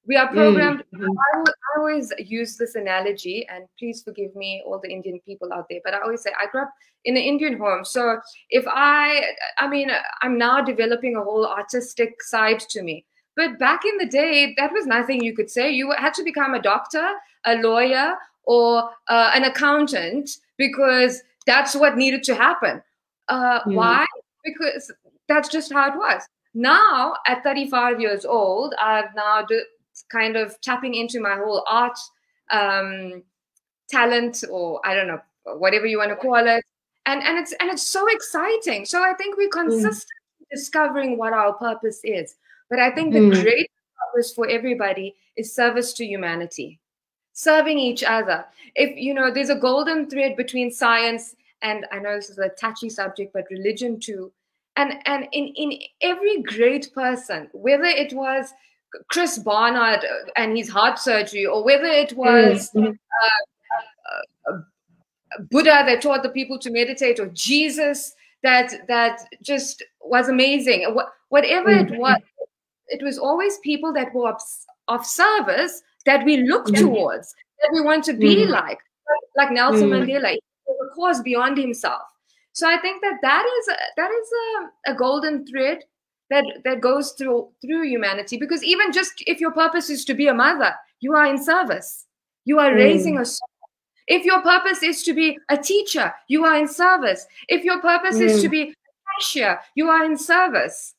B: We are programmed. Mm-hmm. I, I, always use this analogy, and please forgive me, all the Indian people out there, but I always say I grew up in an Indian home. So if I, I mean, I'm now developing a whole artistic side to me. But back in the day, that was nothing you could say. You had to become a doctor, a lawyer, or uh, an accountant because that's what needed to happen. Uh, mm. Why? Because that's just how it was. Now, at 35 years old, I've now kind of tapping into my whole art um, talent, or I don't know, whatever you want to call it, and and it's and it's so exciting. So I think we're mm. consistently mm. discovering what our purpose is. But I think the mm. great purpose for everybody is service to humanity serving each other. If you know, there's a golden thread between science and I know this is a touchy subject, but religion too. And and in in every great person, whether it was Chris Barnard and his heart surgery, or whether it was mm-hmm. uh, uh, Buddha that taught the people to meditate, or Jesus that that just was amazing. Whatever mm-hmm. it was, it was always people that were of service that we look yeah. towards, that we want to be mm. like, like Nelson mm. Mandela, a cause beyond himself. So I think that that is a, that is a, a golden thread that that goes through through humanity. Because even just if your purpose is to be a mother, you are in service. You are mm. raising a soul. If your purpose is to be a teacher, you are in service. If your purpose mm. is to mm. be a cashier, you are in service.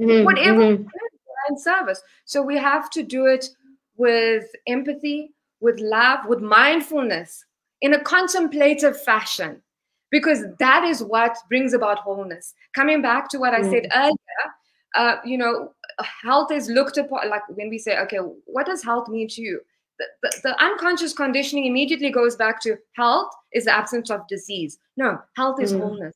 B: Mm-hmm. Whatever mm-hmm. you are in service. So we have to do it with empathy, with love, with mindfulness in a contemplative fashion, because that is what brings about wholeness. Coming back to what I said mm. earlier, uh, you know, health is looked upon like when we say, okay, what does health mean to you? The, the, the, unconscious conditioning immediately goes back to health is the absence of disease. No, health is mm. wholeness.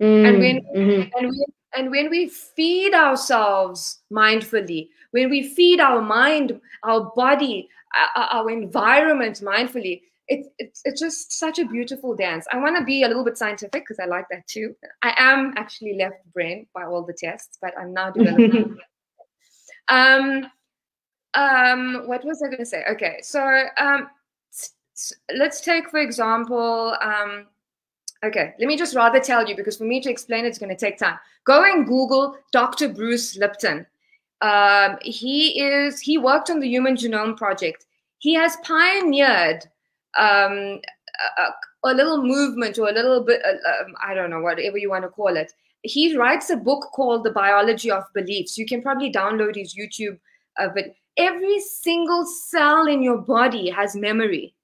B: Mm. And when mm-hmm. and when and when we feed ourselves mindfully, when we feed our mind, our body, our, our environment mindfully, it, it's, it's just such a beautiful dance. I want to be a little bit scientific because I like that too. I am actually left brain by all the tests, but I'm now developing. um, um, what was I going to say? Okay, so um, let's take, for example, um, okay, let me just rather tell you because for me to explain it's going to take time. Go and Google Dr. Bruce Lipton. Um, he is he worked on the Human Genome Project. He has pioneered um, a, a, little movement or a little bit, uh, um, I don't know, whatever you want to call it. He writes a book called The Biology of Beliefs. You can probably download his YouTube uh, but every single cell in your body has memory.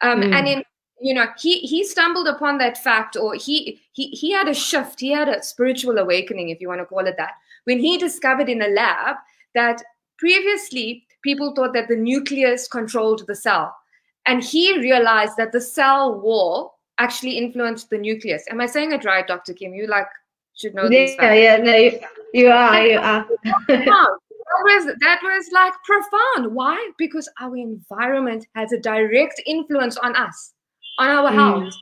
B: Um, mm. And in you know he he stumbled upon that fact or he he he had a shift he had a spiritual awakening if you want to call it that when he discovered in a lab that previously people thought that the nucleus controlled the cell and he realized that the cell wall actually influenced the nucleus. Am i saying it right dr kim? You like should know
A: yeah, yeah no you, you are you are.
B: That was that was like profound. Why? Because our environment has a direct influence on us on our mm. health.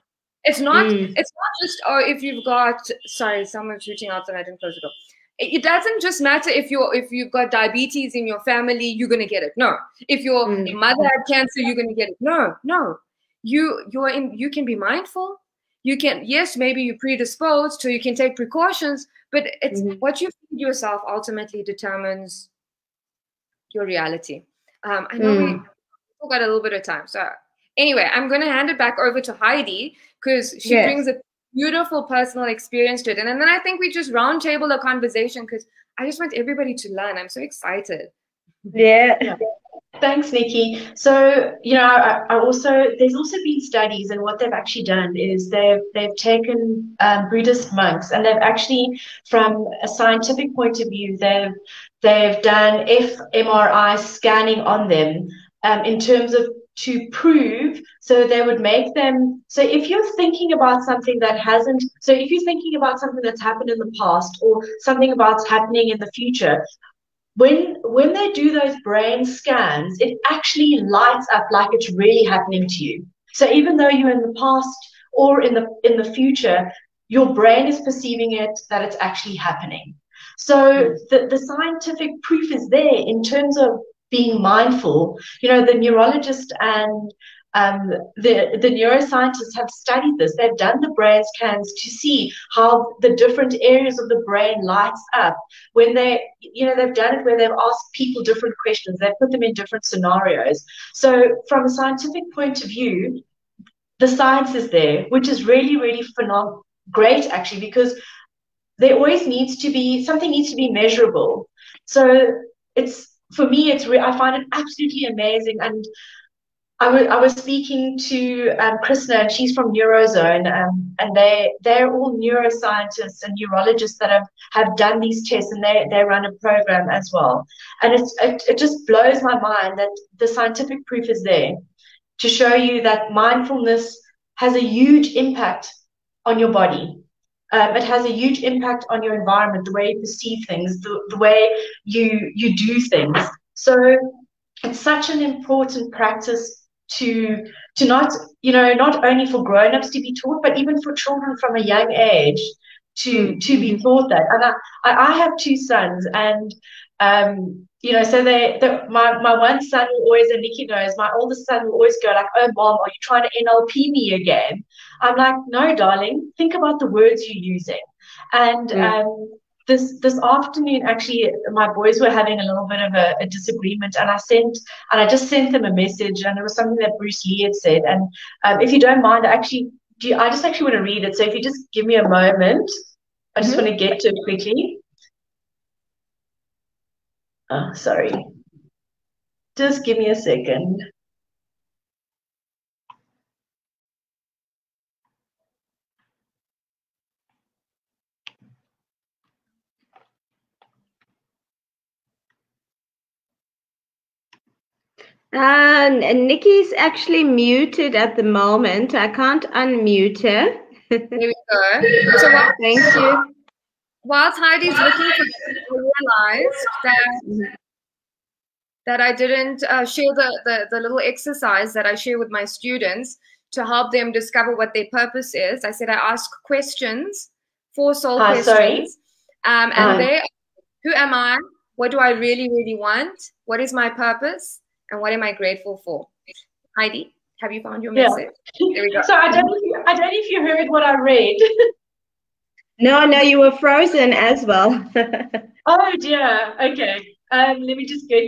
B: It's not mm. it's not just oh if you've got sorry someone's shooting out and i didn't close the door it, doesn't just matter if you're if you've got diabetes in your family you're going to get it no if your mm. mother had cancer you're going to get it no no you you're in you can be mindful you can yes maybe you're predisposed so you can take precautions but it's mm-hmm. what you feed yourself ultimately determines your reality. Um, I know mm. we got a little bit of time. So anyway, I'm going to hand it back over to Heidi because she yes. brings a beautiful personal experience to it. And, and then I think we just roundtable a conversation because I just want everybody to learn. I'm so excited.
A: Yeah. yeah.
C: Thanks, Nikki. So, you know, I, I, also there's also been studies, and what they've actually done is they've they've taken um, Buddhist monks, and they've actually, from a scientific point of view, they've they've done fMRI scanning on them um, in terms of to prove. So they would make them. So if you're thinking about something that hasn't, so if you're thinking about something that's happened in the past or something about happening in the future, when when they do those brain scans, it actually lights up like it's really happening to you. So even though you're in the past or in the in the future, your brain is perceiving it that it's actually happening. So the, the scientific proof is there in terms of being mindful. You know, the neurologist and um, the, the neuroscientists have studied this. They've done the brain scans to see how the different areas of the brain lights up. When they, you know, they've done it where they've asked people different questions. They've put them in different scenarios. So from a scientific point of view, the science is there, which is really, really phenomenal, great actually, because there always needs to be something needs to be measurable. So it's for me, it's re- I find it absolutely amazing and I, w- I was speaking to um, Krishna, and she's from Neurozone, um, and they they're all neuroscientists and neurologists that have, have done these tests, and they, they run a program as well. And it's, it, it just blows my mind that the scientific proof is there to show you that mindfulness has a huge impact on your body. Um, it has a huge impact on your environment, the way you perceive things, the, the way you you do things. So it's such an important practice to to not you know not only for grown-ups to be taught but even for children from a young age to to be taught that and i i have two sons and um you know so they the, my my one son will always and nikki knows my oldest son will always go like oh mom are you trying to nlp me again? I'm like no darling. Think about the words you're using. And mm. um this this afternoon actually my boys were having a little bit of a, a, disagreement and i sent and i just sent them a message and it was something that bruce lee had said. And um, if you don't mind I actually do you, i just actually want to read it. So if you just give me a moment i just mm-hmm. want to get to it quickly oh sorry just give me a second uh,
A: And Nikki's actually muted at the moment. I can't unmute her.
B: Here we go. So
A: thank you.
B: While Heidi's looking for I realized that that I didn't uh, share the, the, the little exercise that I share with my students to help them discover what their purpose is. I said I ask questions, four soul uh, questions. Um, and uh. they, who am I? What do I really, really want? What is my purpose? and what am I grateful for? Heidi, have you found your message?
C: Yeah. There we go. So I don't, know if you, I don't know if you heard what I read.
A: no, no, you were frozen as well.
C: oh dear. Okay. Um, let me just go.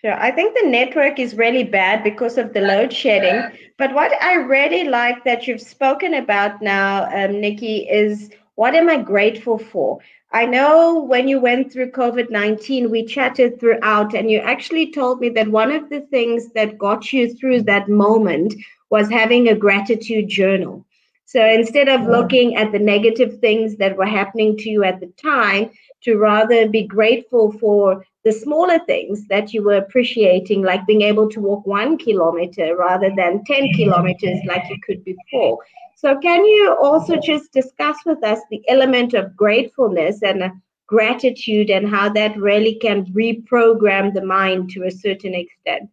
A: Sure. I think the network is really bad because of the load shedding. But what I really like that you've spoken about now, um, Nikki, is what am I grateful for? I know when you went through COVID 19, we chatted throughout, and you actually told me that one of the things that got you through that moment was having a gratitude journal. So instead of looking at the negative things that were happening to you at the time, to rather be grateful for the smaller things that you were appreciating, like being able to walk one kilometer rather than 10 kilometers like you could before. So, can you also just discuss with us the element of gratefulness and gratitude and how that really can reprogram the mind to a certain extent?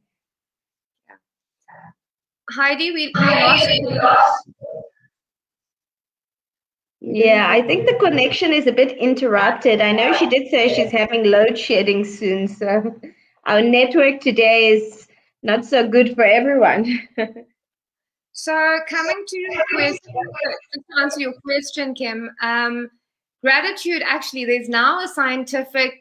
B: Heidi, we, we lost.
A: Yeah, I think the connection is a bit interrupted. I know she did say she's having load shedding soon, so our network today is not so good for everyone.
B: so, coming to your question, to answer your question, Kim, um, gratitude actually, there's now a scientific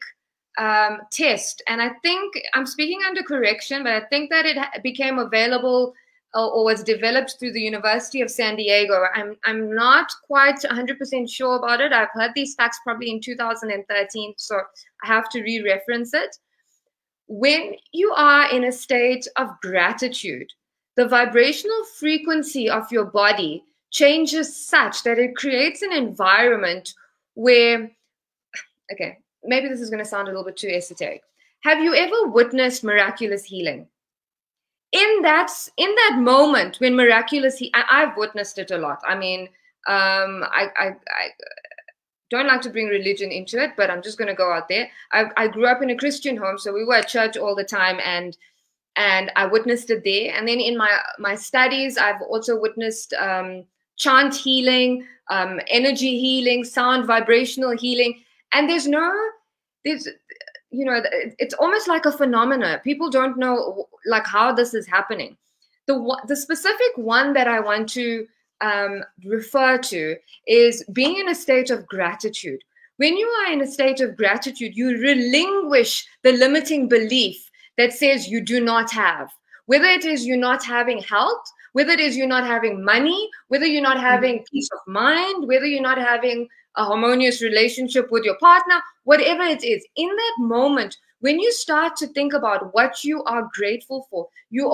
B: um, test, and I think I'm speaking under correction, but I think that it became available or was developed through the University of San Diego. I'm, I'm not quite 100% sure about it. I've heard these facts probably in 2013, so I have to re reference it. When you are in a state of gratitude, the vibrational frequency of your body changes such that it creates an environment where, okay, maybe this is going to sound a little bit too esoteric. Have you ever witnessed miraculous healing? in that in that moment when miraculous he, I, have witnessed it a lot i mean um, I, I, I don't like to bring religion into it but i'm just going to go out there I, I grew up in a christian home so we were at church all the time and and i witnessed it there. And then in my my studies i've also witnessed um, chant healing um, energy healing sound vibrational healing. And there's no there's you know it's almost like a phenomena. People don't know like how this is happening. The the specific one that i want to um, refer to is being in a state of gratitude. When you are in a state of gratitude you relinquish the limiting belief that says you do not have whether it is you're not having health whether it is you're not having money whether you're not having mm-hmm. peace of mind whether you're not having a harmonious relationship with your partner, whatever it is, in that moment, when you start to think about what you are grateful for, you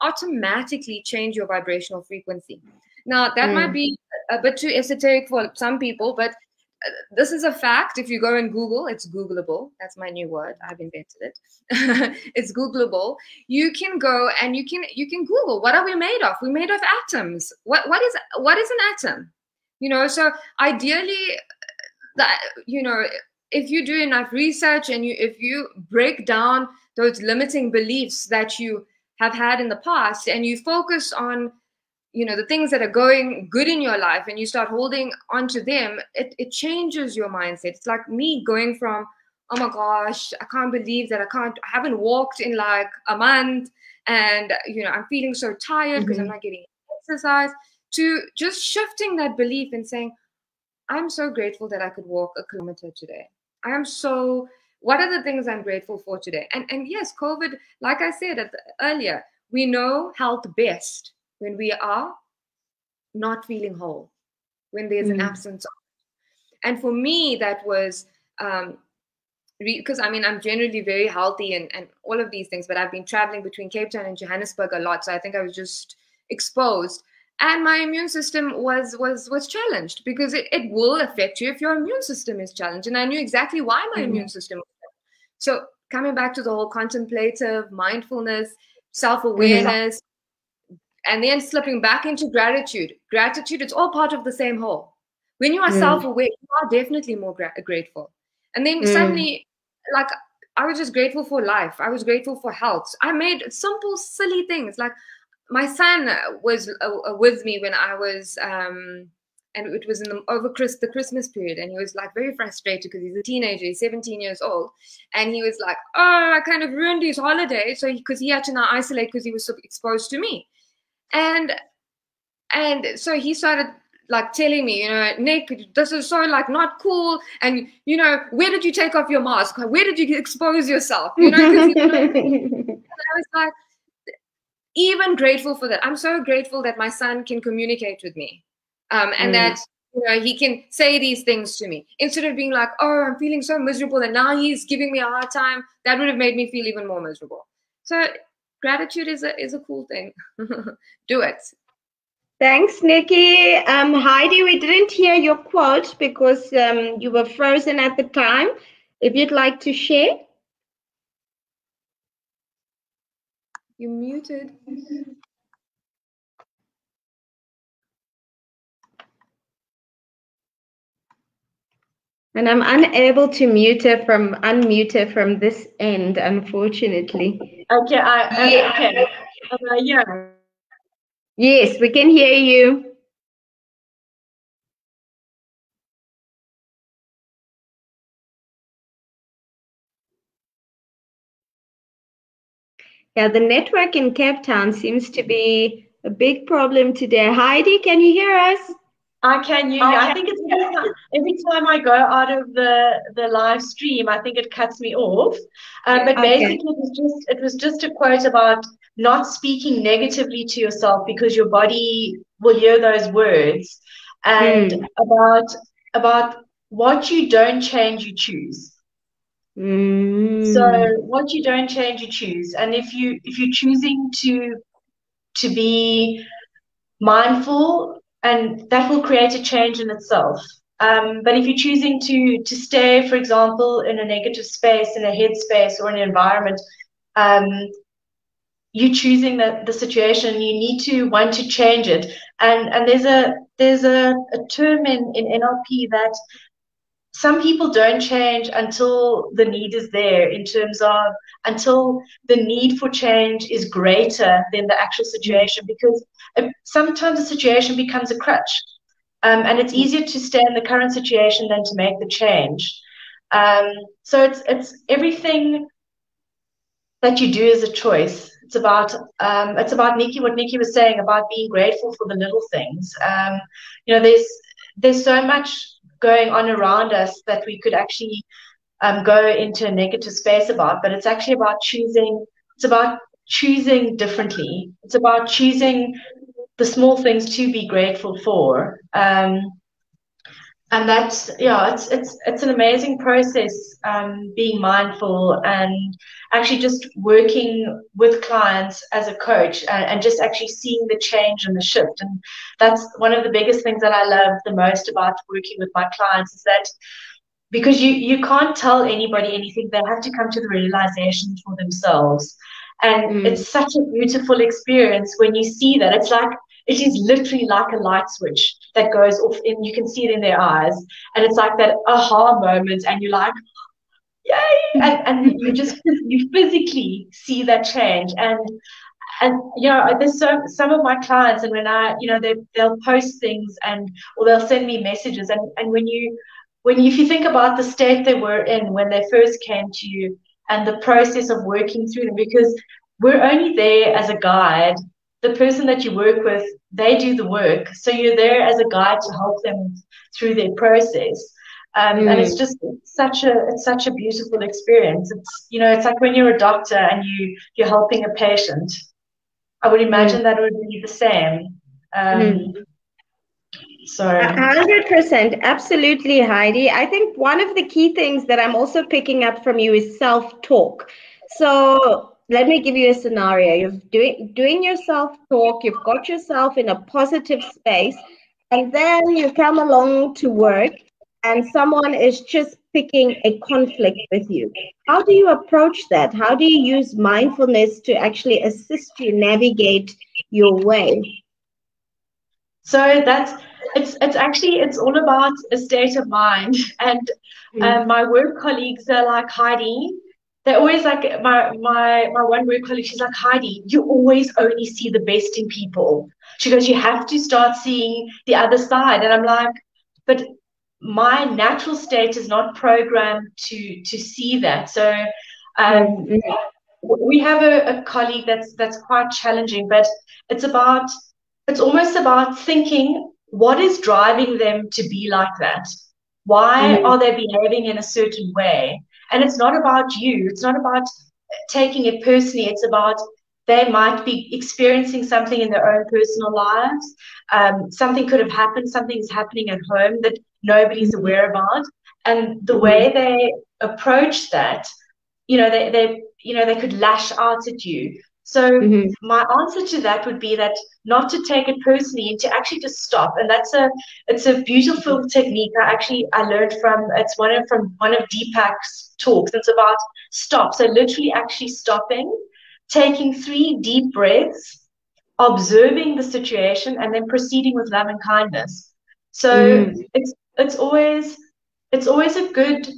B: automatically change your vibrational frequency. Now, that mm. might be a bit too esoteric for some people, but this is a fact. If you go and Google, it's Googleable. That's my new word. I've invented it. it's Googleable. You can go and you can you can Google what are we made of? We're made of atoms. What what is what is an atom? you know so ideally that you know if you do enough research and you if you break down those limiting beliefs that you have had in the past and you focus on you know the things that are going good in your life and you start holding on to them it, it changes your mindset it's like me going from oh my gosh i can't believe that i can't i haven't walked in like a month and you know i'm feeling so tired because mm-hmm. i'm not getting exercise to just shifting that belief and saying, I'm so grateful that I could walk a kilometer today. I am so, what are the things I'm grateful for today? And, and yes, COVID, like I said the, earlier, we know health best when we are not feeling whole, when there's mm-hmm. an absence of. And for me, that was um, because I mean I'm generally very healthy and, and all of these things, but I've been traveling between Cape Town and Johannesburg a lot. So I think I was just exposed and my immune system was was was challenged because it, it will affect you if your immune system is challenged and i knew exactly why my mm-hmm. immune system was so coming back to the whole contemplative mindfulness self-awareness. And then slipping back into gratitude. Gratitude it's all part of the same whole. When you are mm. self-aware you are definitely more gra- grateful. And then mm. suddenly like i was just grateful for life. I was grateful for health. I made simple silly things. Like my son was uh, with me when I was, um, and it was in the over Chris, the Christmas period, and he was like very frustrated because he's a teenager, he's 17 years old, and he was like, "Oh, I kind of ruined his holiday," so because he, he had to now isolate because he was so exposed to me, and and so he started like telling me, you know, Nick, this is so like not cool. And you know, where did you take off your mask? Where did you expose yourself? You know, you know I was like, even grateful for that. I'm so grateful that my son can communicate with me, um, and mm. that you know he can say these things to me instead of being like, oh, I'm feeling so miserable, and now he's giving me a hard time. That would have made me feel even more miserable. So gratitude is a is a cool thing. Do it.
A: Thanks, Nikki. Um, Heidi, we didn't hear your quote because um, you were frozen at the time. If you'd like to share.
B: you're muted.
A: And I'm unable to mute her from unmute her from this end, unfortunately.
C: Okay, I, uh, okay. Uh, yeah.
A: Yes, we can hear you. Yeah, the network in Cape Town seems to be a big problem today. Heidi, can you hear us?
C: I can you. I think it's every time, every time I go out of the the live stream, I think it cuts me off. Um, but okay. basically, it was just it was just a quote about not speaking negatively to yourself because your body will hear those words, and mm. about about what you don't change, you choose.
A: Mm.
C: So what you don't change, you choose. And if you if you're choosing to to be mindful and that will create a change in itself. Um, but if you're choosing to to stay, for example, in a negative space, in a headspace or an environment, um, you're choosing the, the situation. You need to want to change it. And and there's a there's a, a term in, in NLP that some people don't change until the need is there in terms of until the need for change is greater than the actual situation because sometimes the situation becomes a crutch. Um, and it's easier to stay in the current situation than to make the change. Um, so it's it's everything that you do is a choice. It's about um, it's about Nikki what Nikki was saying about being grateful for the little things. Um, you know there's there's so much going on around us that we could actually um, go into a negative space about. But it's actually about choosing. It's about choosing differently. It's about choosing the small things to be grateful for. Um, and that's yeah it's it's it's an amazing process um, being mindful and actually just working with clients as a coach and, and, just actually seeing the change and the shift. And that's one of the biggest things that i love the most about working with my clients is that because you you can't tell anybody anything they have to come to the realization for themselves. And mm. it's such a beautiful experience when you see that. It's like it is literally like a light switch that goes off and you can see it in their eyes. And it's like that aha moment and you're like yay! And, and you just you physically see that change. And and you know there's so some of my clients and when i you know they, they'll post things and or they'll send me messages. And and when you when you, if you think about the state they were in when they first came to you and the process of working through them because we're only there as a guide the person that you work with, they do the work. So you're there as a guide to help them through their process. Um, mm. And it's mm. just such a it's such a beautiful experience. It's you know it's like when you're a doctor and you you're helping a patient. I would imagine mm. that it would be the same. Um, mm. So,
A: hundred percent, absolutely, Heidi. I think one of the key things that I'm also picking up from you is self-talk. So let me give you a scenario. You're doing doing your self talk. You've got yourself in a positive space, and then you come along to work, and someone is just picking a conflict with you. How do you approach that? How do you use mindfulness to actually assist you navigate your way?
C: So that's it's it's actually it's all about a state of mind and mm. um, my work colleagues are like heidi they're always like my my my one work colleague she's like heidi you always only see the best in people she goes you have to start seeing the other side and i'm like but my natural state is not programmed to to see that so um, mm-hmm. we have a, a colleague that's that's quite challenging but it's about it's almost about thinking what is driving them to be like that? Why mm. are they behaving in a certain way? And it's not about you. It's not about taking it personally. It's about they might be experiencing something in their own personal lives. Um, something could have happened. Something's happening at home that nobody's aware about. And the way they approach that, you know, they, they you know, they could lash out at you. So mm-hmm. my answer to that would be that not to take it personally and to actually just stop. And that's a it's a beautiful technique. I actually I learned from it's one of from one of Deepak's talks. It's about stop. So literally actually stopping, taking three deep breaths, observing the situation, and then proceeding with love and kindness. So mm. it's it's always it's always a good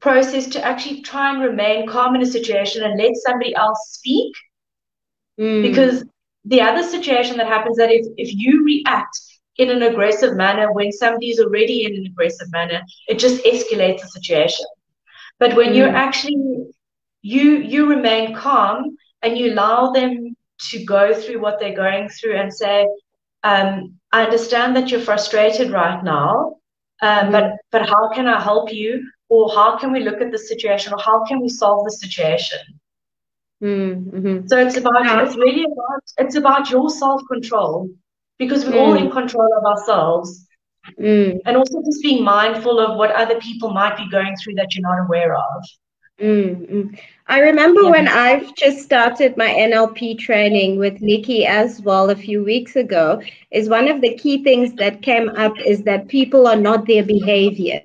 C: process to actually try and remain calm in a situation and let somebody else speak. Mm. Because the other situation that happens that if, if you react in an aggressive manner when somebody is already in an aggressive manner, it just escalates the situation. But when mm. you're actually you you remain calm and you allow them to go through what they're going through and say, um, I understand that you're frustrated right now, um, mm. but but how can I help you? or how can we look at the situation or how can we solve the situation
A: mm-hmm.
C: so it's about yeah. it's really about it's about your self-control because we're mm. all in control of ourselves
A: mm.
C: and also just being mindful of what other people might be going through that you're not aware of
A: mm I remember yeah. when I've just started my NLP training with Nikki as well a few weeks ago, is one of the key things that came up is that people are not their behavior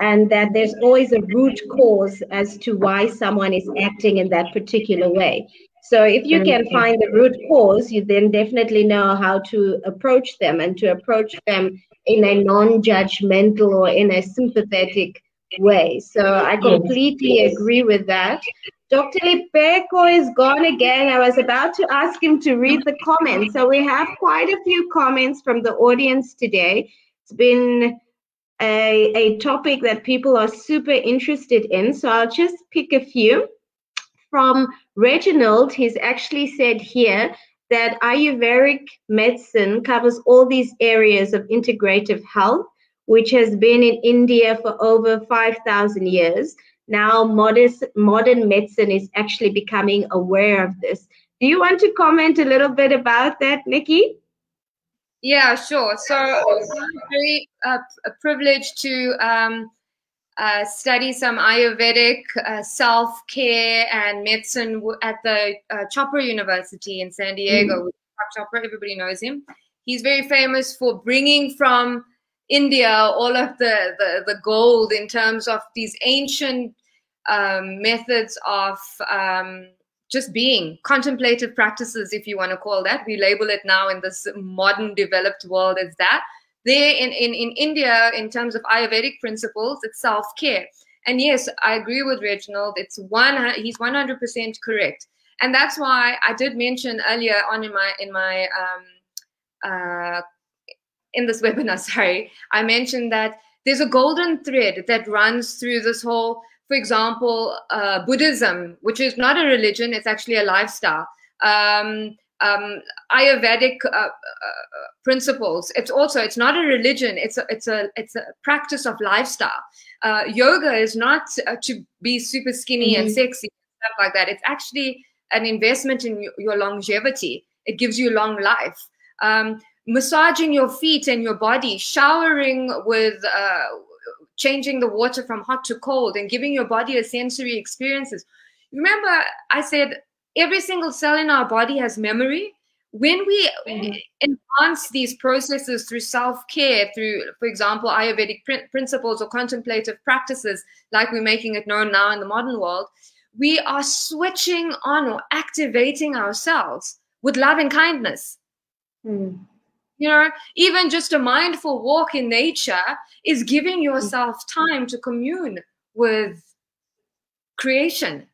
A: and that there's always a root cause as to why someone is acting in that particular way. So if you can find the root cause, you then definitely know how to approach them and to approach them in a non-judgmental or in a sympathetic way. So I completely agree with that. Dr. Lebeko is gone again. I was about to ask him to read the comments. So we have quite a few comments from the audience today. It's been a, a topic that people are super interested in. So I'll just pick a few. From Reginald, he's actually said here that Ayurvedic medicine covers all these areas of integrative health, which has been in India for over 5,000 years. Now, modest, modern medicine is actually becoming aware of this. Do you want to comment a little bit about that, Nikki?
B: Yeah, sure. So I'm very uh, privileged to um, uh, study some Ayurvedic uh, self care and medicine at the uh, Chopra University in San Diego. Mm. Chopra, everybody knows him. He's very famous for bringing from India all of the, the, the gold in terms of these ancient um, methods of um, just being. Contemplative practices if you want to call that. We label it now in this modern developed world as that. There in, in, in india in terms of ayurvedic principles it's self-care. And yes i agree with reginald it's one he's 100% correct. And that's why i did mention earlier on in my in my um, uh, in this webinar sorry i mentioned that there's a golden thread that runs through this whole for example, uh, Buddhism, which is not a religion, it's actually a lifestyle. Um, um, Ayurvedic uh, uh, principles. It's also it's not a religion. It's a it's a it's a practice of lifestyle. Uh, yoga is not uh, to be super skinny mm-hmm. and sexy stuff like that. It's actually an investment in your longevity. It gives you long life. Um, massaging your feet and your body, showering with uh, changing the water from hot to cold and giving your body a sensory experiences. Remember, I said every single cell in our body has memory. When we mm-hmm. enhance these processes through self care, through, for example, Ayurvedic pr- principles or contemplative practices, like we're making it known now in the modern world, we are switching on or activating ourselves with love and kindness.
A: Mm.
B: You know, even just a mindful walk in nature is giving yourself time to commune with creation,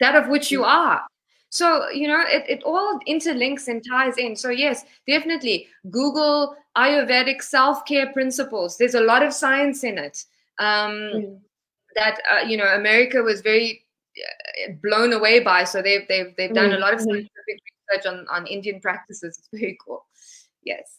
B: that of which you are. So, you know, it, it all interlinks and ties in. So, yes, definitely Google Ayurvedic self care principles. There's a lot of science in it. Um, mm. That, uh, you know, America was very uh, blown away by. So, they've, they've, they've done mm. a lot of mm-hmm. scientific research on, on Indian practices. It's very cool. Yes.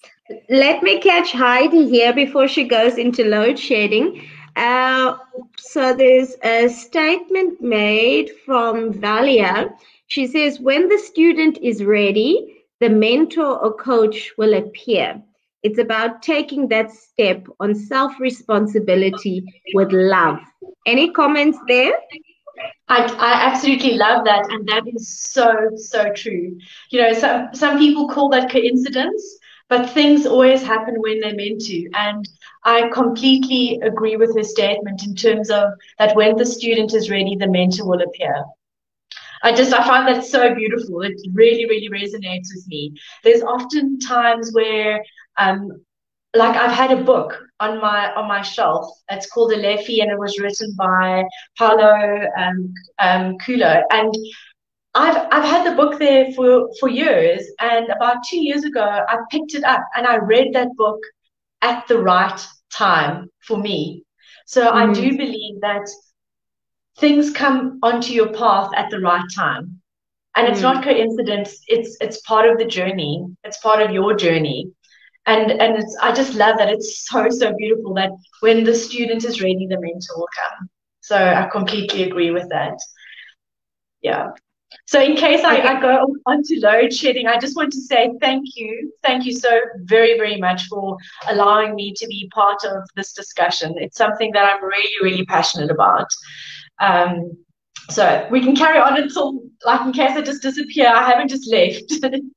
A: Let me catch Heidi here before she goes into load shedding. Uh, so there's a statement made from Valia. She says, when the student is ready, the mentor or coach will appear. It's about taking that step on self responsibility with love. Any comments there?
C: I, I absolutely love that. And that is so, so true. You know, some, some people call that coincidence, but things always happen when they're meant to. And I completely agree with her statement in terms of that when the student is ready, the mentor will appear. I just I find that so beautiful. It really, really resonates with me. There's often times where um like I've had a book on my on my shelf. It's called Alefi and it was written by Paulo um, um, Coelho. And I've I've had the book there for for years. And about two years ago, I picked it up and I read that book at the right time for me. So mm-hmm. I do believe that things come onto your path at the right time. And it's mm. not coincidence, it's it's part of the journey. It's part of your journey. And and it's I just love that it's so, so beautiful that when the student is ready, the mentor will come. So I completely agree with that. Yeah. So in case I, I go on to load shedding, I just want to say thank you. Thank you so very, very much for allowing me to be part of this discussion. It's something that I'm really, really passionate about. Um, so we can carry on until, like, in case I just disappear, I haven't just left.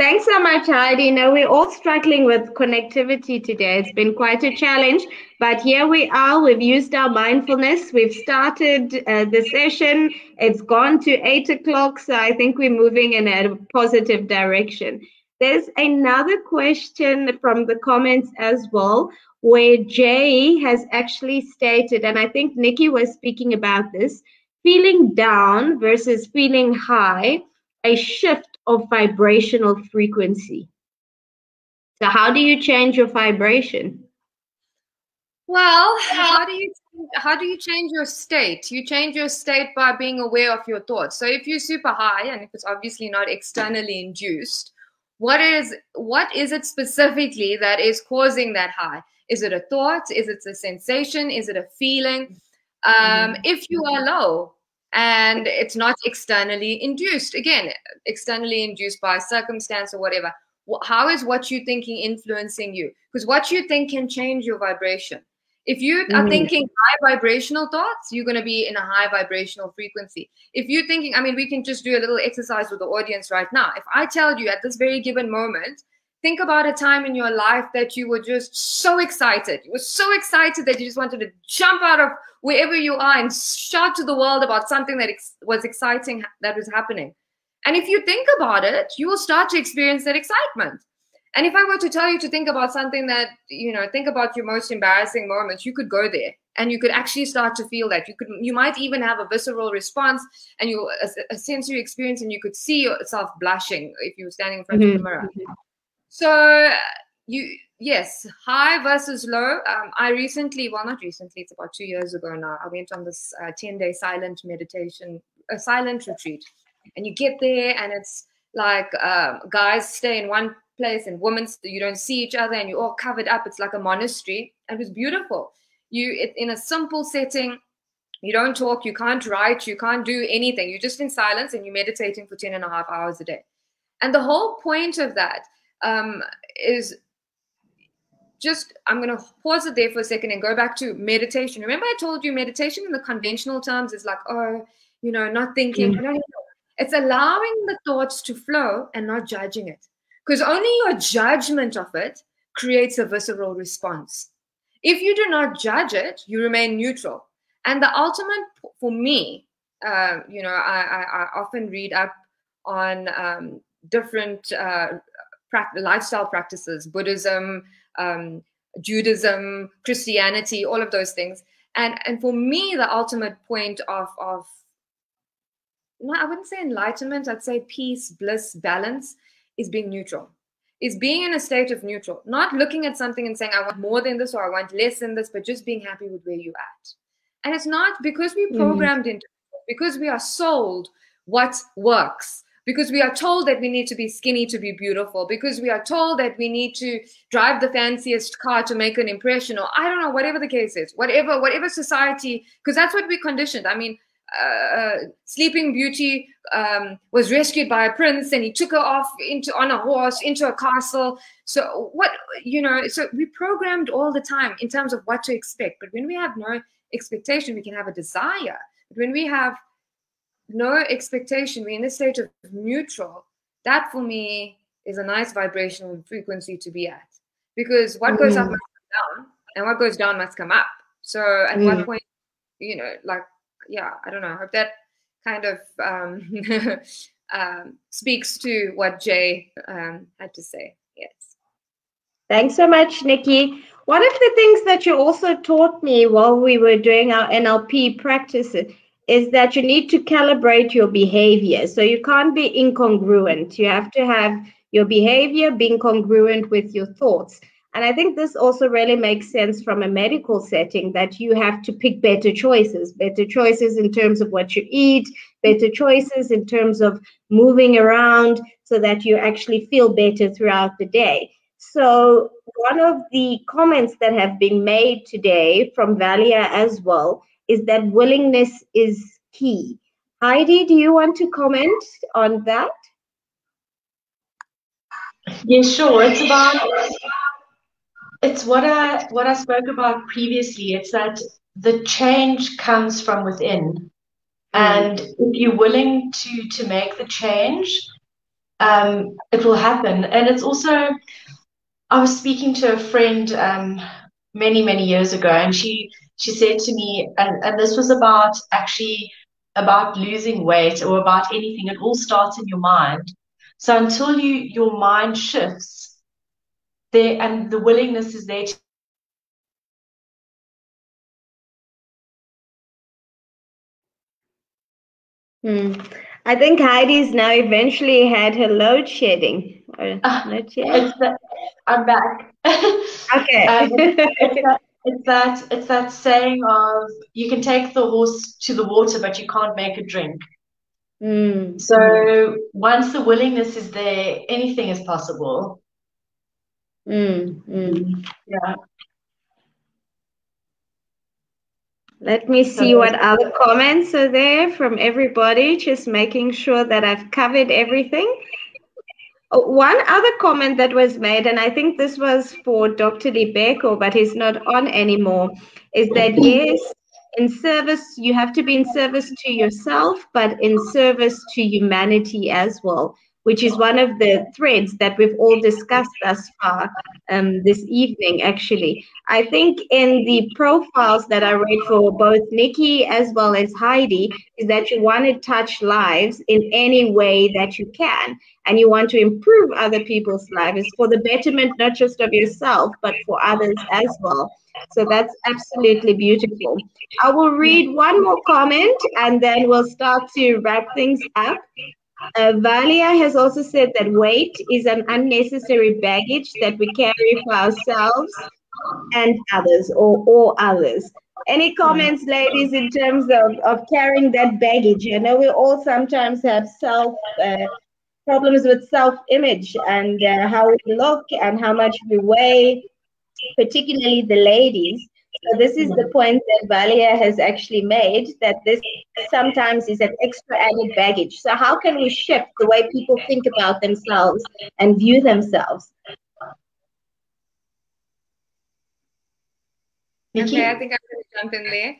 A: Thanks so much, Heidi. Now we're all struggling with connectivity today. It's been quite a challenge, but here we are. We've used our mindfulness. We've started uh, the session. It's gone to eight o'clock, so I think we're moving in a positive direction. There's another question from the comments as well, where Jay has actually stated, and I think Nikki was speaking about this, feeling down versus feeling high, a shift of vibrational frequency. So, how do you change your vibration?
B: Well, how do you how do you change your state? You change your state by being aware of your thoughts. So if you're super high and if it's obviously not externally induced, what is what is it specifically that is causing that high? Is it a thought? Is it a sensation? Is it a feeling? Um, mm-hmm. If you are low, and it's not externally induced. Again externally induced by circumstance or whatever. How is what you're thinking influencing you? Because what you think can change your vibration. If you are mm. thinking high vibrational thoughts you're going to be in a high vibrational frequency. If you're thinking i mean we can just do a little exercise with the audience right now. If i tell you at this very given moment think about a time in your life that you were just so excited. You were so excited that you just wanted to jump out of wherever you are and shout to the world about something that ex- was exciting that was happening. And if you think about it, you will start to experience that excitement. And if I were to tell you to think about something that, you know, think about your most embarrassing moments, you could go there and you could actually start to feel that. You could, you might even have a visceral response and you, a, a sensory experience, and you could see yourself blushing if you were standing in front mm-hmm. of the mirror. Mm-hmm. So you yes, high versus low. Um, I recently, well, not recently, it's about two years ago now. I went on this uh, ten day silent meditation, a silent retreat, and you get there, and it's like uh, guys stay in one place and women you don't see each other, and you're all covered up. It's like a monastery. It was beautiful. You it, in a simple setting. You don't talk, you can't write, you can't do anything. You're just in silence and you're meditating for 10 and a half hours a day. And the whole point of that um, is just I'm going to pause it there for a second and go back to meditation. Remember, I told you meditation in the conventional terms is like, oh, you know, not thinking. Mm. No, no, no. It's allowing the thoughts to flow and not judging it. Because only your judgment of it creates a visceral response. If you do not judge it, you remain neutral. And the ultimate for me, uh, you know, I, I, I, often read up on um, different uh, lifestyle practices, Buddhism, um, Judaism, Christianity, all of those things. And and for me, the ultimate point of of no, I wouldn't say enlightenment, I'd say peace, bliss, balance is being neutral. Is being in a state of neutral, not looking at something and saying, I want more than this or I want less than this, but just being happy with where you're at. And it's not because we're mm-hmm. programmed mm-hmm. into because we are sold what works because we are told that we need to be skinny to be beautiful, because we are told that we need to drive the fanciest car to make an impression, or I don't know, whatever the case is, whatever, whatever society, because that's what we conditioned. I mean, uh, Sleeping Beauty um, was rescued by a prince, and he took her off into on a horse into a castle. So what you know, so we programmed all the time in terms of what to expect. But when we have no expectation, we can have a desire. But when we have no expectation, we're in a state of neutral. That for me is a nice vibrational frequency to be at. Because what mm. goes up mm. must come down, and what goes down must come up. So at mm. what point, you know, like, yeah, I don't know. I hope that kind of um, um, speaks to what Jay um, had to say. Yes.
A: Thanks so much, Nikki. One of the things that you also taught me while we were doing our NLP practices is that you need to calibrate your behavior. So you can't be incongruent. You have to have your behavior being congruent with your thoughts. And I think this also really makes sense from a medical setting that you have to pick better choices, better choices in terms of what you eat, better choices in terms of moving around so that you actually feel better throughout the day. So, one of the comments that have been made today from Valia as well is that willingness is key. Heidi, do you want to comment on that?
C: Yeah, sure. It's about it's what I what I spoke about previously. It's that the change comes from within. And if you're willing to to make the change, um, it will happen. And it's also, I was speaking to a friend um, many many years ago, and she she said to me, and, and this was about actually about losing weight or about anything. It all starts in your mind. So until you your mind shifts, there and the willingness is there to
A: Hmm. I think Heidi's now eventually had her load shedding. Or uh, not
C: yet. The, I'm back.
A: Okay. um,
C: it's, it's that it's that saying of you can take the horse to the water, but you can't make it drink.
A: Mm.
C: So once the willingness is there, anything is possible.
A: Mm. Mm.
C: Yeah.
A: Let me see what other comments are there from everybody, just making sure that I've covered everything. One other comment that was made, and I think this was for Dr. Lebeko, but he's not on anymore, is that yes, in service, you have to be in service to yourself, but in service to humanity as well which is one of the threads that we've all discussed thus far um, this evening, actually. I think in the profiles that I read for both Nikki as well as Heidi, is that you want to touch lives in any way that you can. And you want to improve other people's lives for the betterment, not just of yourself, but for others as well. So that's absolutely beautiful. I will read one more comment and then we'll start to wrap things up. Uh, Valia has also said that weight is an unnecessary baggage that we carry for ourselves and others or, or others. Any comments, ladies, in terms of, of carrying that baggage? I know we all sometimes have self uh, problems with self image and uh, how we look and how much we weigh, particularly the ladies. So this is the point that Valia has actually made that this sometimes is an extra added baggage. So how can we shift the way people think about themselves and view themselves?
B: Okay, I think I'm going to jump in there.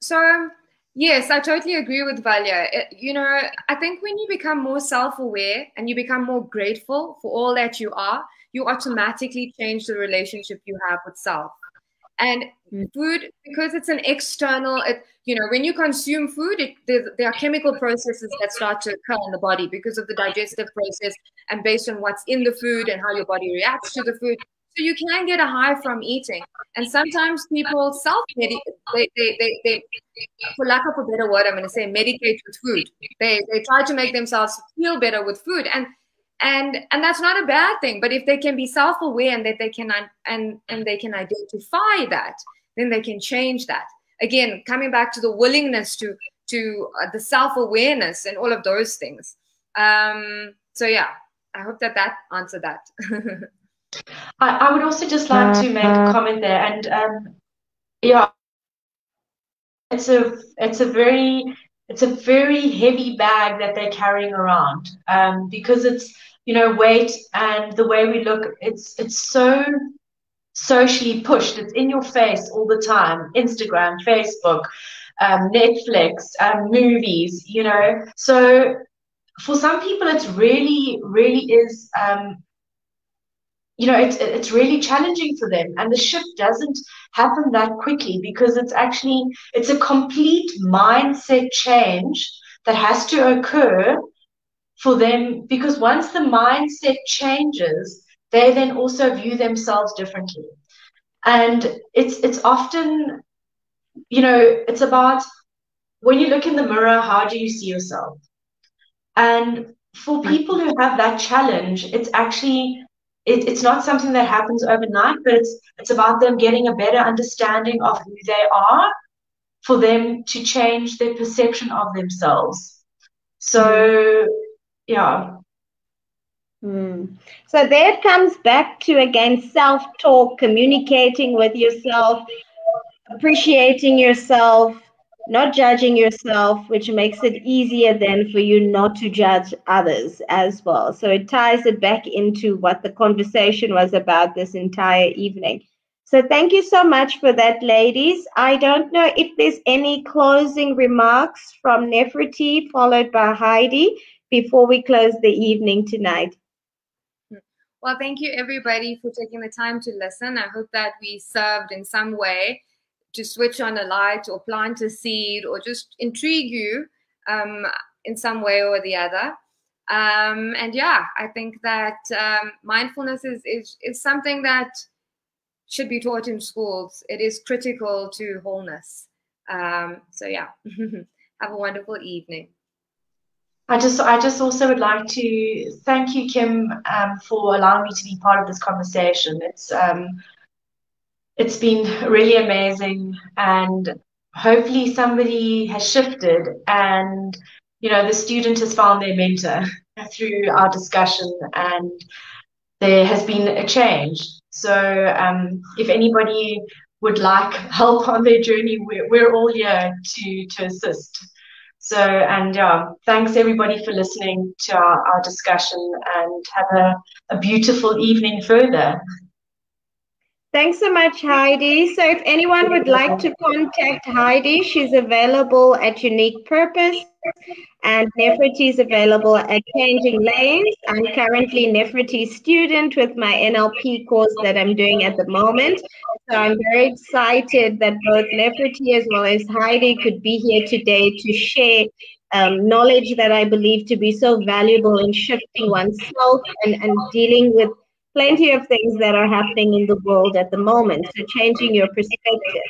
B: So um, yes, I totally agree with Valia. It, you know, I think when you become more self-aware and you become more grateful for all that you are, you automatically change the relationship you have with self. And mm. food, because it's an external, it, you know, when you consume food, it, there, there are chemical processes that start to occur in the body because of the digestive process and based on what's in the food and how your body reacts to the food. So you can get a high from eating. And sometimes people self medicate, they, they, they, they, for lack of a better word, I'm going to say medicate with food. They, they try to make themselves feel better with food. And and and that's not a bad thing but if they can be self-aware and that they can and and they can identify that then they can change that. Again coming back to the willingness to to uh, the self-awareness and all of those things. Um, so yeah, I hope that that answered that.
C: I, I would also just like to make a comment there, and um, yeah, it's a it's a very it's a very heavy bag that they're carrying around um, because it's you know weight and the way we look it's it's so socially pushed. It's in your face all the time. Instagram facebook um, netflix um, movies you know? So for some people it's really really is um, you know it's it's really challenging for them. And the shift doesn't happen that quickly because it's actually it's a complete mindset change that has to occur for them because once the mindset changes they then also view themselves differently. And it's it's often you know it's about when you look in the mirror how do you see yourself? And for hmm. people who have that challenge it's actually it, it's not something that happens overnight, but it's it's about them getting a better understanding of who they are for them to change their perception of themselves. So yeah.
A: Mm. So there comes back to again self-talk, communicating with yourself, appreciating yourself, not judging yourself, which makes it easier then for you not to judge others as well. So it ties it back into what the conversation was about this entire evening. So thank you so much for that, ladies. I don't know if there's any closing remarks from Nefertiti, followed by Heidi, before we close the evening tonight.
B: Well, thank you everybody for taking the time to listen. I hope that we served in some way to switch on a light or plant a seed or just intrigue you um, in some way or the other. Um, and yeah, I think that um, mindfulness is, is, is something that should be taught in schools. It is critical to wholeness. Um, so yeah, have a wonderful evening.
C: I just, I just also would like to thank you, Kim, um, for allowing me to be part of this conversation. It's um, it's been really amazing and hopefully somebody has shifted and you know the student has found their mentor through our discussion and there has been a change so um, if anybody would like help on their journey we're, we're all here to to assist so and yeah thanks everybody for listening to our, our discussion and have a, a beautiful evening further
A: Thanks so much, Heidi. So if anyone would like to contact Heidi, she's available at Unique Purpose and Nefertiti is available at Changing Lanes. I'm currently Nefertiti student with my NLP course that I'm doing at the moment. So I'm very excited that both Nefertiti as well as Heidi could be here today to share um, knowledge that I believe to be so valuable in shifting oneself and, and dealing with plenty of things that are happening in the world at the moment. So changing your perspective.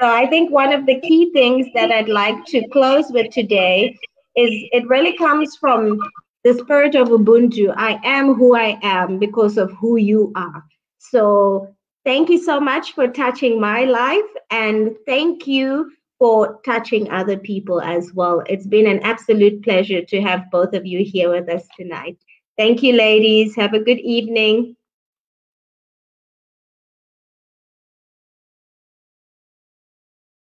A: So I think one of the key things that I'd like to close with today is it really comes from the spirit of Ubuntu. I am who I am because of who you are. So thank you so much for touching my life and thank you for touching other people as well. It's been an absolute pleasure to have both of you here with us tonight. Thank you, ladies. Have a good evening.